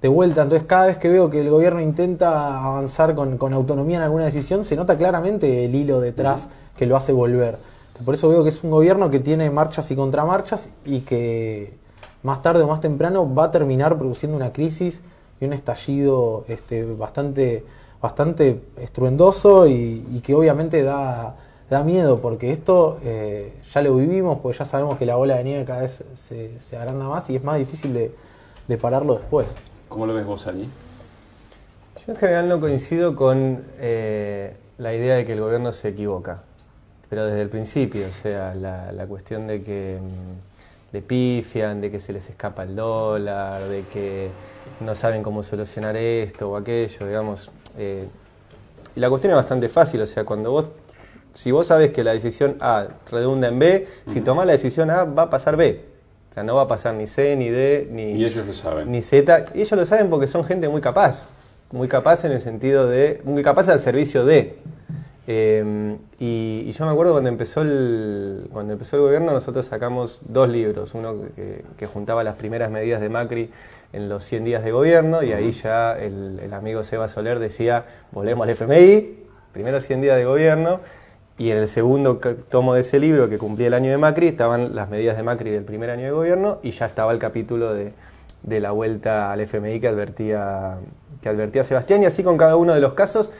S3: de vuelta. Entonces, cada vez que veo que el gobierno intenta avanzar con, con autonomía en alguna decisión, se nota claramente el hilo detrás que lo hace volver. Por eso veo que es un gobierno que tiene marchas y contramarchas y que más tarde o más temprano va a terminar produciendo una crisis y un estallido este, bastante, bastante estruendoso y, y que obviamente da, da miedo porque esto eh, ya lo vivimos, porque ya sabemos que la bola de nieve cada vez se, se agranda más y es más difícil de, de pararlo después.
S1: ¿Cómo lo ves vos, Ali?
S2: Yo en general no coincido con eh, la idea de que el gobierno se equivoca, pero desde el principio, o sea, la, la cuestión de que mm, le pifian, de que se les escapa el dólar, de que no saben cómo solucionar esto o aquello, digamos. eh, y la cuestión es bastante fácil, o sea, cuando vos, si vos sabes que la decisión A redunda en B, si tomás la decisión A va a pasar B. O sea, no va a pasar ni C, ni D, ni,
S1: Y ellos lo saben.
S2: ni Z. Y ellos lo saben porque son gente muy capaz. Muy capaz en el sentido de. Muy capaz al servicio de. Eh, y, y yo me acuerdo cuando empezó el cuando empezó el gobierno nosotros sacamos dos libros, uno que, que juntaba las primeras medidas de Macri en los 100 días de gobierno y ahí ya el, el amigo Seba Soler decía, volvemos al FMI, primero 100 días de gobierno y en el segundo tomo de ese libro que cumplía el año de Macri estaban las medidas de Macri del primer año de gobierno y ya estaba el capítulo de, de la vuelta al FMI que advertía, que advertía Sebastián y así con cada uno de los casos.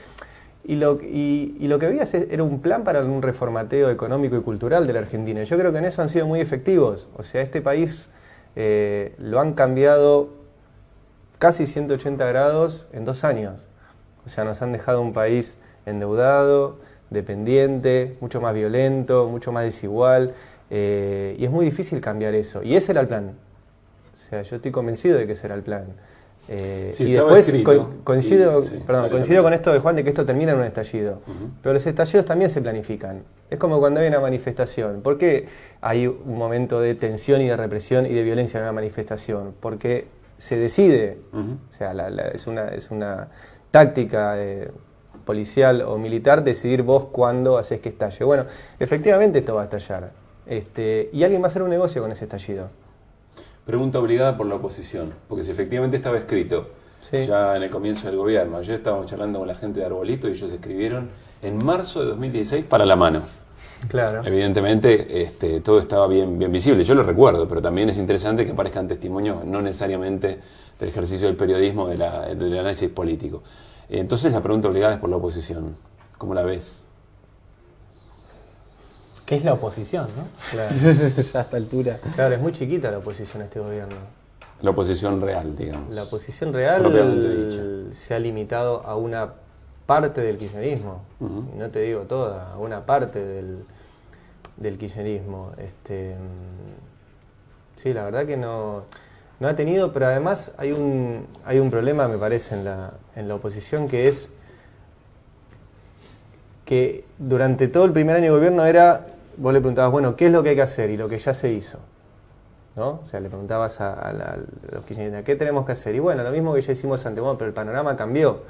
S2: Y lo, y, lo que veías era un plan para un reformateo económico y cultural de la Argentina. Yo creo que en eso han sido muy efectivos. O sea, este país eh, lo han cambiado casi 180 grados en dos años. O sea, nos han dejado un país endeudado, dependiente, mucho más violento, mucho más desigual. eh, y es muy difícil cambiar eso. Y ese era el plan. O sea, yo estoy convencido de que ese era el plan. Eh,
S1: Sí,
S2: y después
S1: escrito.
S2: co- coincido,
S1: Y- sí,
S2: perdón,
S1: vale,
S2: coincido
S1: vale.
S2: con esto de Juan de que esto termina en un estallido. Pero los estallidos también se planifican. Es como cuando hay una manifestación. ¿Por qué hay un momento de tensión y de represión y de violencia en una manifestación? Porque se decide, o sea, la- la- es, una, es una táctica policial o militar decidir vos cuándo haces que estalle. Bueno, efectivamente esto va a estallar. Este, y alguien va a hacer un negocio con ese estallido.
S1: Pregunta obligada por la oposición, porque si efectivamente estaba escrito
S2: Sí.
S1: ya en el comienzo del gobierno, ayer estábamos charlando con la gente de Arbolito y ellos escribieron en marzo de 2016 para la mano.
S2: Claro.
S1: Evidentemente este, todo estaba bien, bien visible, yo lo recuerdo, pero también es interesante que aparezcan testimonios no necesariamente del ejercicio del periodismo, de la- del análisis político. Entonces la pregunta obligada es por la oposición. ¿Cómo la ves?
S3: Que es la oposición, ¿no?
S2: Claro.
S3: ya a esta altura.
S2: Claro, es muy chiquita la oposición a este gobierno.
S1: La oposición real, digamos.
S2: La oposición real
S1: dicha.
S2: se ha limitado a una parte del kirchnerismo, no te digo toda, a una parte del, del kirchnerismo. Este, mm, sí, la verdad que no, no ha tenido, pero además hay un, hay un problema, me parece, en la, en la oposición que es que durante todo el primer año de gobierno era, vos le preguntabas, bueno, ¿qué es lo que hay que hacer? Y lo que ya se hizo. ¿no? O sea, le preguntabas a, a la- a los kirchneristas, ¿qué tenemos que hacer? Y bueno, lo mismo que ya hicimos antes, bueno, pero el panorama cambió.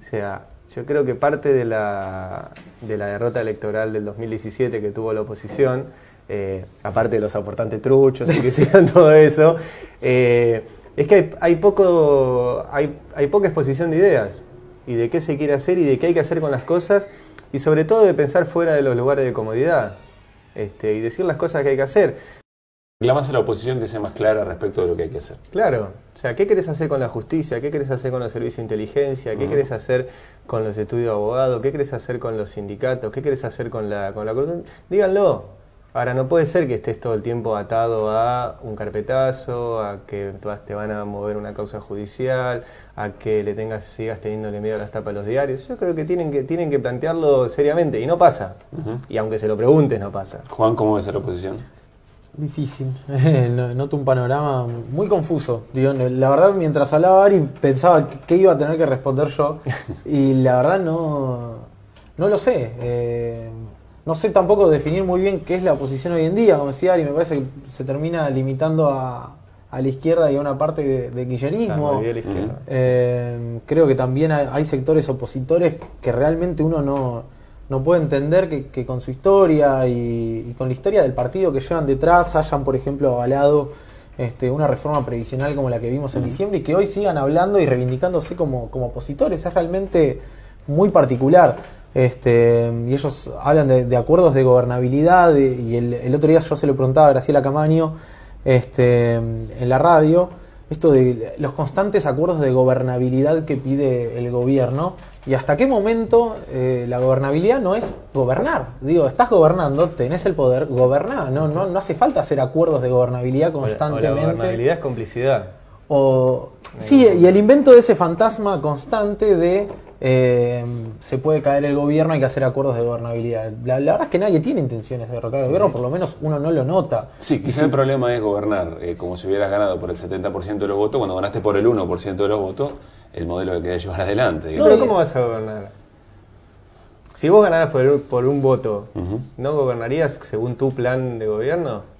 S2: O sea, yo creo que parte de la, de la derrota electoral del 2017 que tuvo la oposición eh, aparte de los aportantes truchos y que sigan todo eso, eh, es que hay, hay poco, hay, hay poca exposición de ideas y de qué se quiere hacer y de qué hay que hacer con las cosas y sobre todo de pensar fuera de los lugares de comodidad este, y decir las cosas que hay que hacer.
S1: Reclamas a la oposición que sea más clara respecto de lo que hay que hacer.
S2: Claro, o sea, ¿qué querés hacer con la justicia? ¿Qué querés hacer con los servicios de inteligencia? ¿Qué querés hacer con los estudios de abogado? ¿Qué querés hacer con los sindicatos? ¿Qué querés hacer con la, con la Díganlo. Ahora, no puede ser que estés todo el tiempo atado a un carpetazo, a que te van a mover una causa judicial, a que le tengas, sigas teniéndole miedo a las tapas de los diarios. Yo creo que tienen que, tienen que plantearlo seriamente y no pasa. Y aunque se lo preguntes, no pasa.
S1: Juan, ¿cómo ves la oposición?
S3: Difícil. Noto un panorama muy confuso. la verdad, mientras hablaba Ari, pensaba qué iba a tener que responder yo. Y la verdad no, no lo sé. Eh, no sé tampoco definir muy bien qué es la oposición hoy en día, como decía Ari, me parece que se termina limitando a, la izquierda y a una parte de, de eh, creo que también hay, sectores opositores que realmente uno no, puede entender que, con su historia y, con la historia del partido que llevan detrás hayan, por ejemplo, avalado este, una reforma previsional como la que vimos en diciembre y que hoy sigan hablando y reivindicándose como, como opositores. Es realmente muy particular. Este, y ellos hablan de, acuerdos de gobernabilidad y el, otro día yo se lo preguntaba a Graciela Camaño este, en la radio, esto de los constantes acuerdos de gobernabilidad que pide el gobierno y hasta qué momento eh, la gobernabilidad no es gobernar. Digo, estás gobernando, tenés el poder, gobernar, no, no, no hace falta hacer acuerdos de gobernabilidad constantemente. la
S2: gobernabilidad es complicidad.
S3: O, sí, y el invento de ese fantasma constante de eh, se puede caer el gobierno, hay que hacer acuerdos de gobernabilidad. La, verdad es que nadie tiene intenciones de derrocar al gobierno, por lo menos uno no lo nota.
S1: Sí, quizá el problema es gobernar eh, como si hubieras ganado por el 70% de los votos, cuando ganaste por el 1% de los votos, el modelo que querés llevar adelante.
S2: pero ¿cómo vas a gobernar? Si vos ganaras por, un voto, ¿no gobernarías según tu plan de gobierno?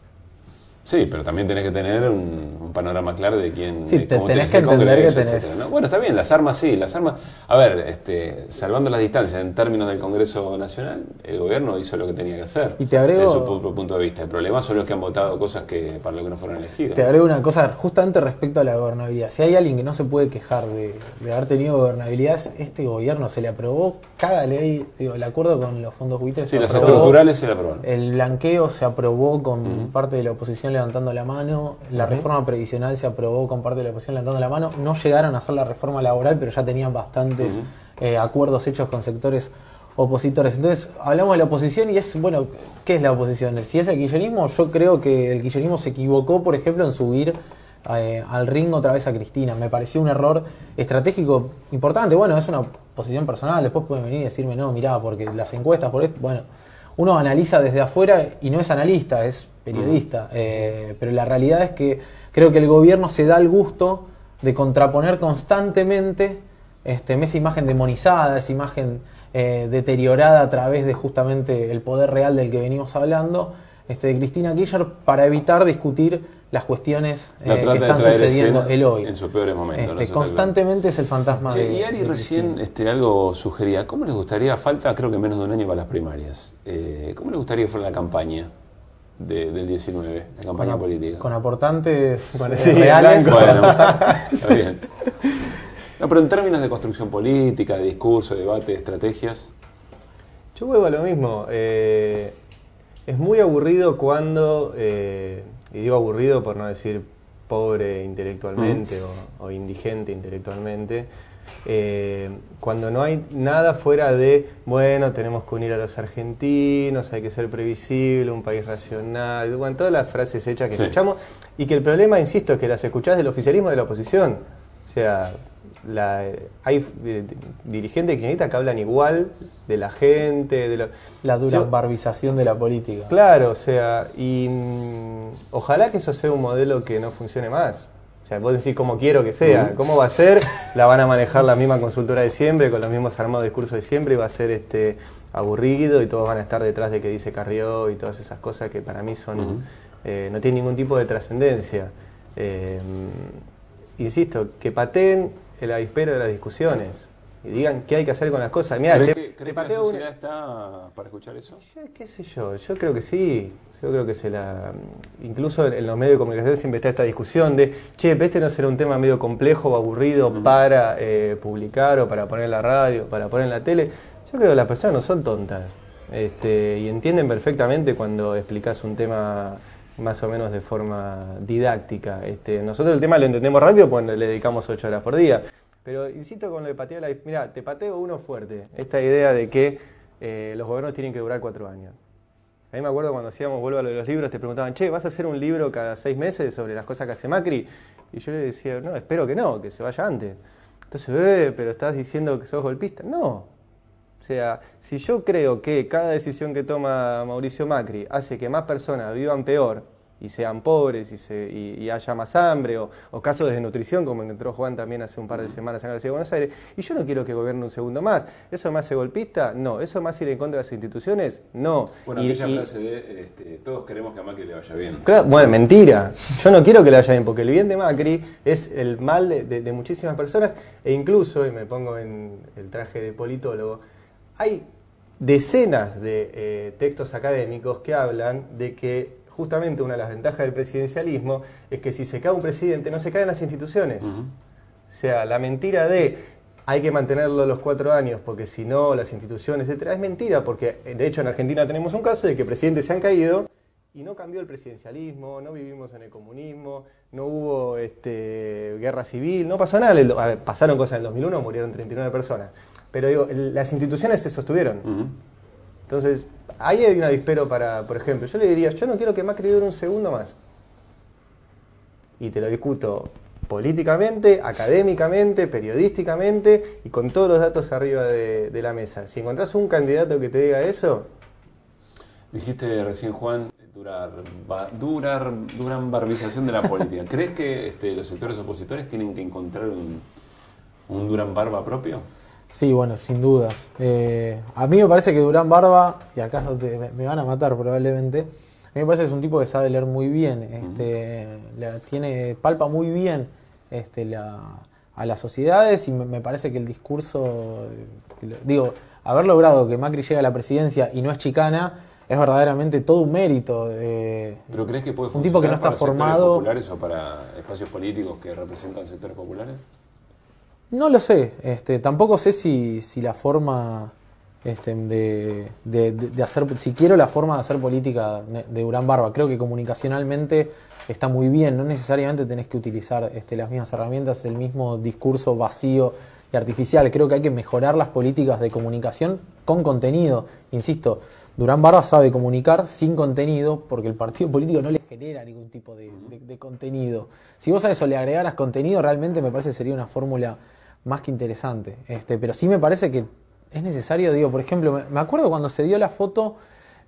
S1: Sí, pero también tenés que tener un, panorama claro de quién.
S3: Sí, te, tenés que entender que tenés.
S1: Bueno, está bien, las armas sí, las armas. A ver, este, salvando las distancias en términos del Congreso Nacional, el gobierno hizo lo que tenía que hacer.
S3: Y te agrego.
S1: Desde su punto de vista. El problema son los que han votado cosas que para lo que no fueron elegidas.
S3: Te agrego una cosa, justamente respecto a la gobernabilidad. Si hay alguien que no se puede quejar de, haber tenido gobernabilidad, este gobierno se le aprobó cada ley, digo, el acuerdo con los fondos buitres.
S1: Sí, las estructurales se le aprobaron.
S3: El blanqueo se aprobó con parte de la oposición levantando la mano, la reforma previsional se aprobó con parte de la oposición levantando la mano, no llegaron a hacer la reforma laboral, pero ya tenían bastantes eh, acuerdos hechos con sectores opositores. Entonces, hablamos de la oposición y es, bueno, ¿qué es la oposición? Si es el kirchnerismo, yo creo que el kirchnerismo se equivocó, por ejemplo, en subir eh, al ring otra vez a Cristina. Me pareció un error estratégico importante. Bueno, es una posición personal, después pueden venir y decirme, no, mirá, porque las encuestas, por esto, bueno uno analiza desde afuera y no es analista, es periodista. Eh, pero la realidad es que creo que el gobierno se da el gusto de contraponer constantemente este, esa imagen demonizada, esa imagen eh, deteriorada a través de justamente el poder real del que venimos hablando, este, de Cristina Kirchner, para evitar discutir las cuestiones eh, que están sucediendo el hoy.
S1: En sus peores momentos.
S3: Este, constantemente es el fantasma de.
S1: Y Ari recién este, algo sugería. ¿Cómo les gustaría, falta creo que menos de un año para las primarias, eh, ¿cómo les gustaría que fuera la campaña? del 19, la campaña política.
S3: Con aportantes reales.
S1: Bueno, está bien. No, pero en términos de construcción política, de discurso, de debate, estrategias.
S2: Yo vuelvo a lo mismo. Eh, es muy aburrido cuando y digo aburrido por no decir pobre intelectualmente o, indigente intelectualmente, eh, cuando no hay nada fuera de, bueno, tenemos que unir a los argentinos, hay que ser previsible, un país racional, bueno, todas las frases hechas que escuchamos, y que el problema, insisto, es que las escuchás del oficialismo de la oposición. O sea, la, hay dirigentes kirchneristas que hablan igual de la gente, de
S3: la dura barbización de la política.
S2: Claro, o sea, y mm, ojalá que eso sea un modelo que no funcione más. O sea, vos decís cómo quiero que sea, cómo va a ser, la van a manejar la misma consultora de siempre, con los mismos armados discursos de siempre, y va a ser este aburrido y todos van a estar detrás de que dice Carrió y todas esas cosas que para mí son eh, no tienen ningún tipo de trascendencia. Eh, insisto, que pateen el avispero de las discusiones y digan qué hay que hacer con las cosas. Mira,
S1: ¿Crees
S2: te,
S1: que,
S2: te
S1: crees que la sociedad está para escuchar eso?
S2: Yo, qué sé yo, yo creo que sí. Yo creo que se la. Incluso en los medios de comunicación siempre está esta discusión de, che, este no será un tema medio complejo o aburrido para eh, publicar o para poner en la radio, para poner en la tele. Yo creo que las personas no son tontas. Este, y entienden perfectamente cuando explicas un tema más o menos de forma didáctica. Este, nosotros el tema lo entendemos rápido cuando le dedicamos ocho horas por día. Pero insisto con lo de patear la... Mira, te pateo uno fuerte. Esta idea de que eh, los gobiernos tienen que durar cuatro años. A mí me acuerdo cuando hacíamos, vuelvo a lo de los libros, te preguntaban, che, ¿vas a hacer un libro cada seis meses sobre las cosas que hace Macri? Y yo le decía, no, espero que no, que se vaya antes. Entonces, eh, pero estás diciendo que sos golpista. No. O sea, si yo creo que cada decisión que toma Mauricio Macri hace que más personas vivan peor y sean pobres y, se, y, y haya más hambre o, o casos de desnutrición como encontró Juan también hace un par de semanas en la ciudad de Buenos Aires, y yo no quiero que gobierne un segundo más. ¿Eso me hace golpista? No. ¿Eso hace ir en contra de las instituciones? No.
S1: Bueno,
S2: Y-
S1: aquella frase de este, todos queremos que a Macri le vaya bien.
S2: Claro, bueno, mentira. Yo no quiero que le vaya bien, porque el bien de Macri es el mal de, de- de muchísimas personas, e incluso, y me pongo en el traje de politólogo, hay decenas de eh, textos académicos que hablan de que justamente una de las ventajas del presidencialismo es que si se cae un presidente no se caen las instituciones. O sea, la mentira de hay que mantenerlo los cuatro años porque si no las instituciones, etcétera, es mentira porque de hecho en Argentina tenemos un caso de que presidentes se han caído y no cambió el presidencialismo, no vivimos en el comunismo, no hubo este, guerra civil, no pasó nada. El- a ver, pasaron cosas en el 2001, murieron 39 personas. Pero digo, las instituciones se sostuvieron. Entonces, ahí hay un avispero para, por ejemplo, yo le diría, yo no quiero que Macri dure un segundo más. Y te lo discuto políticamente, académicamente, periodísticamente y con todos los datos arriba de, de la mesa. Si encontrás un candidato que te diga eso,
S1: Dijiste recién, Juan, durar, ba- durar, duran barbización de la política. ¿Crees que este, los sectores opositores tienen que encontrar un, un Durán Barba propio?
S3: Sí, bueno, sin dudas. Eh, a mí me parece que Durán Barba, y acá donde me, me van a matar probablemente, a mí me parece que es un tipo que sabe leer muy bien, este, la- tiene, palpa muy bien este, la, a las sociedades y me, me parece que el discurso, eh, digo, haber logrado que Macri llegue a la presidencia y no es chicana, es verdaderamente todo un mérito. eh,
S1: ¿Pero crees que puede
S3: Un tipo que no
S1: funcionar
S3: está
S1: para sectores
S3: formado-
S1: populares o para espacios políticos que representan sectores populares?
S3: No lo sé, este, tampoco sé si, si la forma este, de, de- de- hacer, si quiero la forma de hacer política de, Durán Barba, creo que comunicacionalmente está muy bien, no necesariamente tenés que utilizar este, las mismas herramientas, el mismo discurso vacío y artificial, creo que hay que mejorar las políticas de comunicación con contenido, insisto, Durán Barba sabe comunicar sin contenido porque el partido político no le genera ningún tipo de, de- de contenido. Si vos a eso le agregaras contenido, realmente me parece que sería una fórmula más que interesante. Este, pero sí me parece que es necesario, digo, por ejemplo, me, acuerdo cuando se dio la foto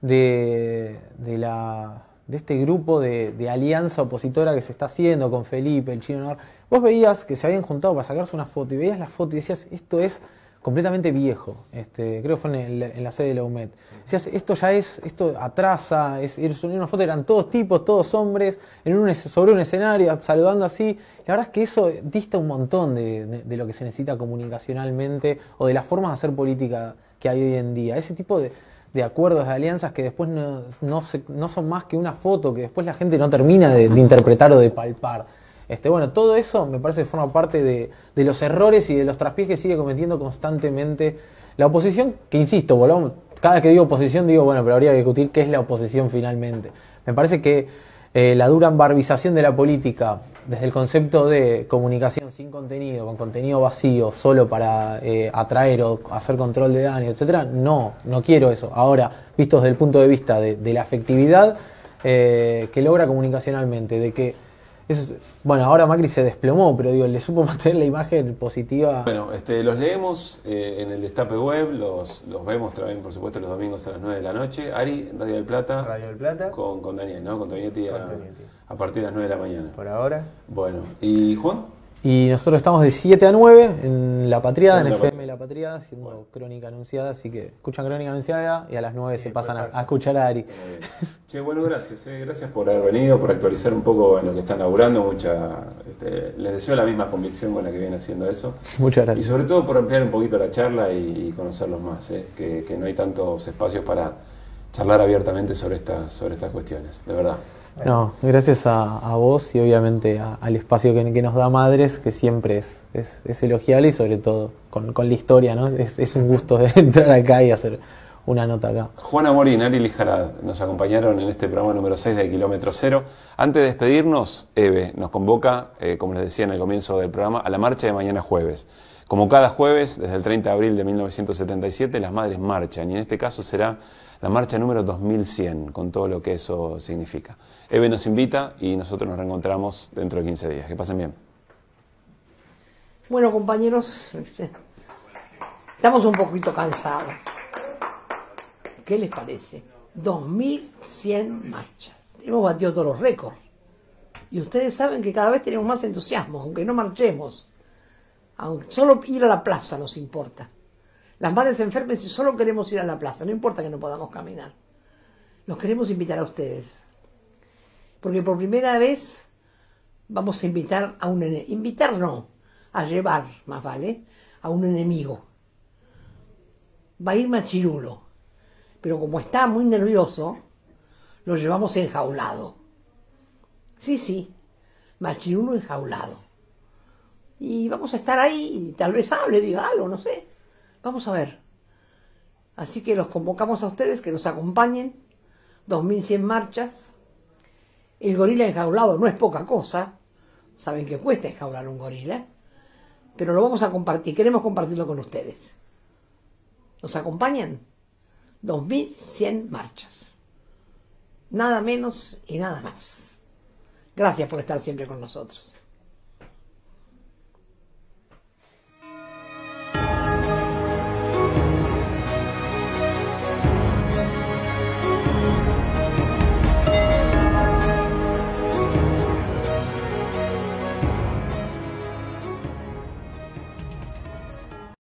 S3: de, de la de este grupo de, de alianza opositora que se está haciendo con Felipe, el chino vos veías que se habían juntado para sacarse una foto y veías la foto y decías, esto es completamente viejo. Este, creo que fue en, el- en la sede de la UMED. Decías, esto ya es, esto atrasa, es, una foto, eran todos tipos, todos hombres, en un, sobre un escenario, saludando así. La verdad es que eso dista un montón de, de- lo que se necesita comunicacionalmente o de las formas de hacer política que hay hoy en día. Ese tipo de, de acuerdos, de alianzas que después no, no, se- no son más que una foto, que después la gente no termina de interpretar o de palpar. Este, bueno, todo eso me parece que forma parte de, los errores y de los traspiés que sigue cometiendo constantemente la oposición, que insisto, volvamos, cada vez que digo oposición digo, bueno, pero habría que discutir qué es la oposición finalmente. Me parece que eh, la dura barbización de la política, desde el concepto de comunicación sin contenido, con contenido vacío, solo para eh, atraer o hacer control de daño, etcétera, no, no quiero eso. Ahora, visto desde el punto de vista de, la efectividad eh, que logra comunicacionalmente, de que es- bueno, ahora Macri se desplomó, pero digo, le supo mantener la imagen positiva.
S1: Bueno, este, los leemos eh, en el Destape Web, los, los vemos también, por supuesto, los domingos a las 9 de la noche. Ari, Radio del Plata.
S2: Radio del Plata,
S1: Con, con Daniel, ¿no? Con Tonietti a, a partir de las 9 de la mañana.
S2: por ahora.
S1: Bueno, ¿y Juan?
S3: Y nosotros estamos de 7 a 9 en La Patriada, en
S1: En La
S3: FM la Patria haciendo Crónica Anunciada, así que escuchan Crónica Anunciada y a las 9 se pasan a, a, escuchar a Ari.
S1: Che, bueno, gracias, eh. gracias por haber venido, por actualizar un poco en lo que están laburando. Mucha, este, les deseo la misma convicción con la que viene haciendo eso.
S3: Muchas gracias.
S1: Y sobre todo por ampliar un poquito la charla y, conocerlos más, eh, que, que no hay tantos espacios para charlar abiertamente sobre, estas sobre estas cuestiones, de verdad.
S3: No, gracias a, vos y obviamente al espacio que, nos da Madres, que siempre es, es, elogiable y sobre todo con, la historia, ¿no? Es, un gusto entrar acá y hacer una nota acá.
S1: Juana Morín, Ari Lijara nos acompañaron en este programa número 6 de Kilómetro Cero. Antes de despedirnos, Eve nos convoca, eh, como les decía en el comienzo del programa, a la marcha de mañana jueves. Como cada jueves, desde el 30 de abril de 1977, las madres marchan y en este caso será la marcha número 2100, con todo lo que eso significa. Eve nos invita y nosotros nos reencontramos dentro de 15 días. Que pasen bien.
S4: Bueno, compañeros, este, estamos un poquito cansados. ¿Qué les parece? 2100 marchas. Hemos batido todos los récords. Y ustedes saben que cada vez tenemos más entusiasmo, aunque no marchemos. Aunque solo ir a la plaza nos importa. Las madres enfermas y solo queremos ir a la plaza, no importa que no podamos caminar. Los queremos invitar a ustedes. Porque por primera vez vamos a invitar a un enemigo. Invitar no, a llevar, más vale, a un enemigo. Va a ir Machirulo. Pero como está muy nervioso, lo llevamos enjaulado. Sí, sí, Machirulo enjaulado. Y vamos a estar ahí tal vez hable, diga algo, no sé. Vamos a ver. Así que los convocamos a ustedes que nos acompañen. 2100 marchas. El gorila enjaulado no es poca cosa. Saben que cuesta enjaular un gorila. Pero lo vamos a compartir. Queremos compartirlo con ustedes. ¿Nos acompañan? 2100 marchas. Nada menos y nada más. Gracias por estar siempre con nosotros.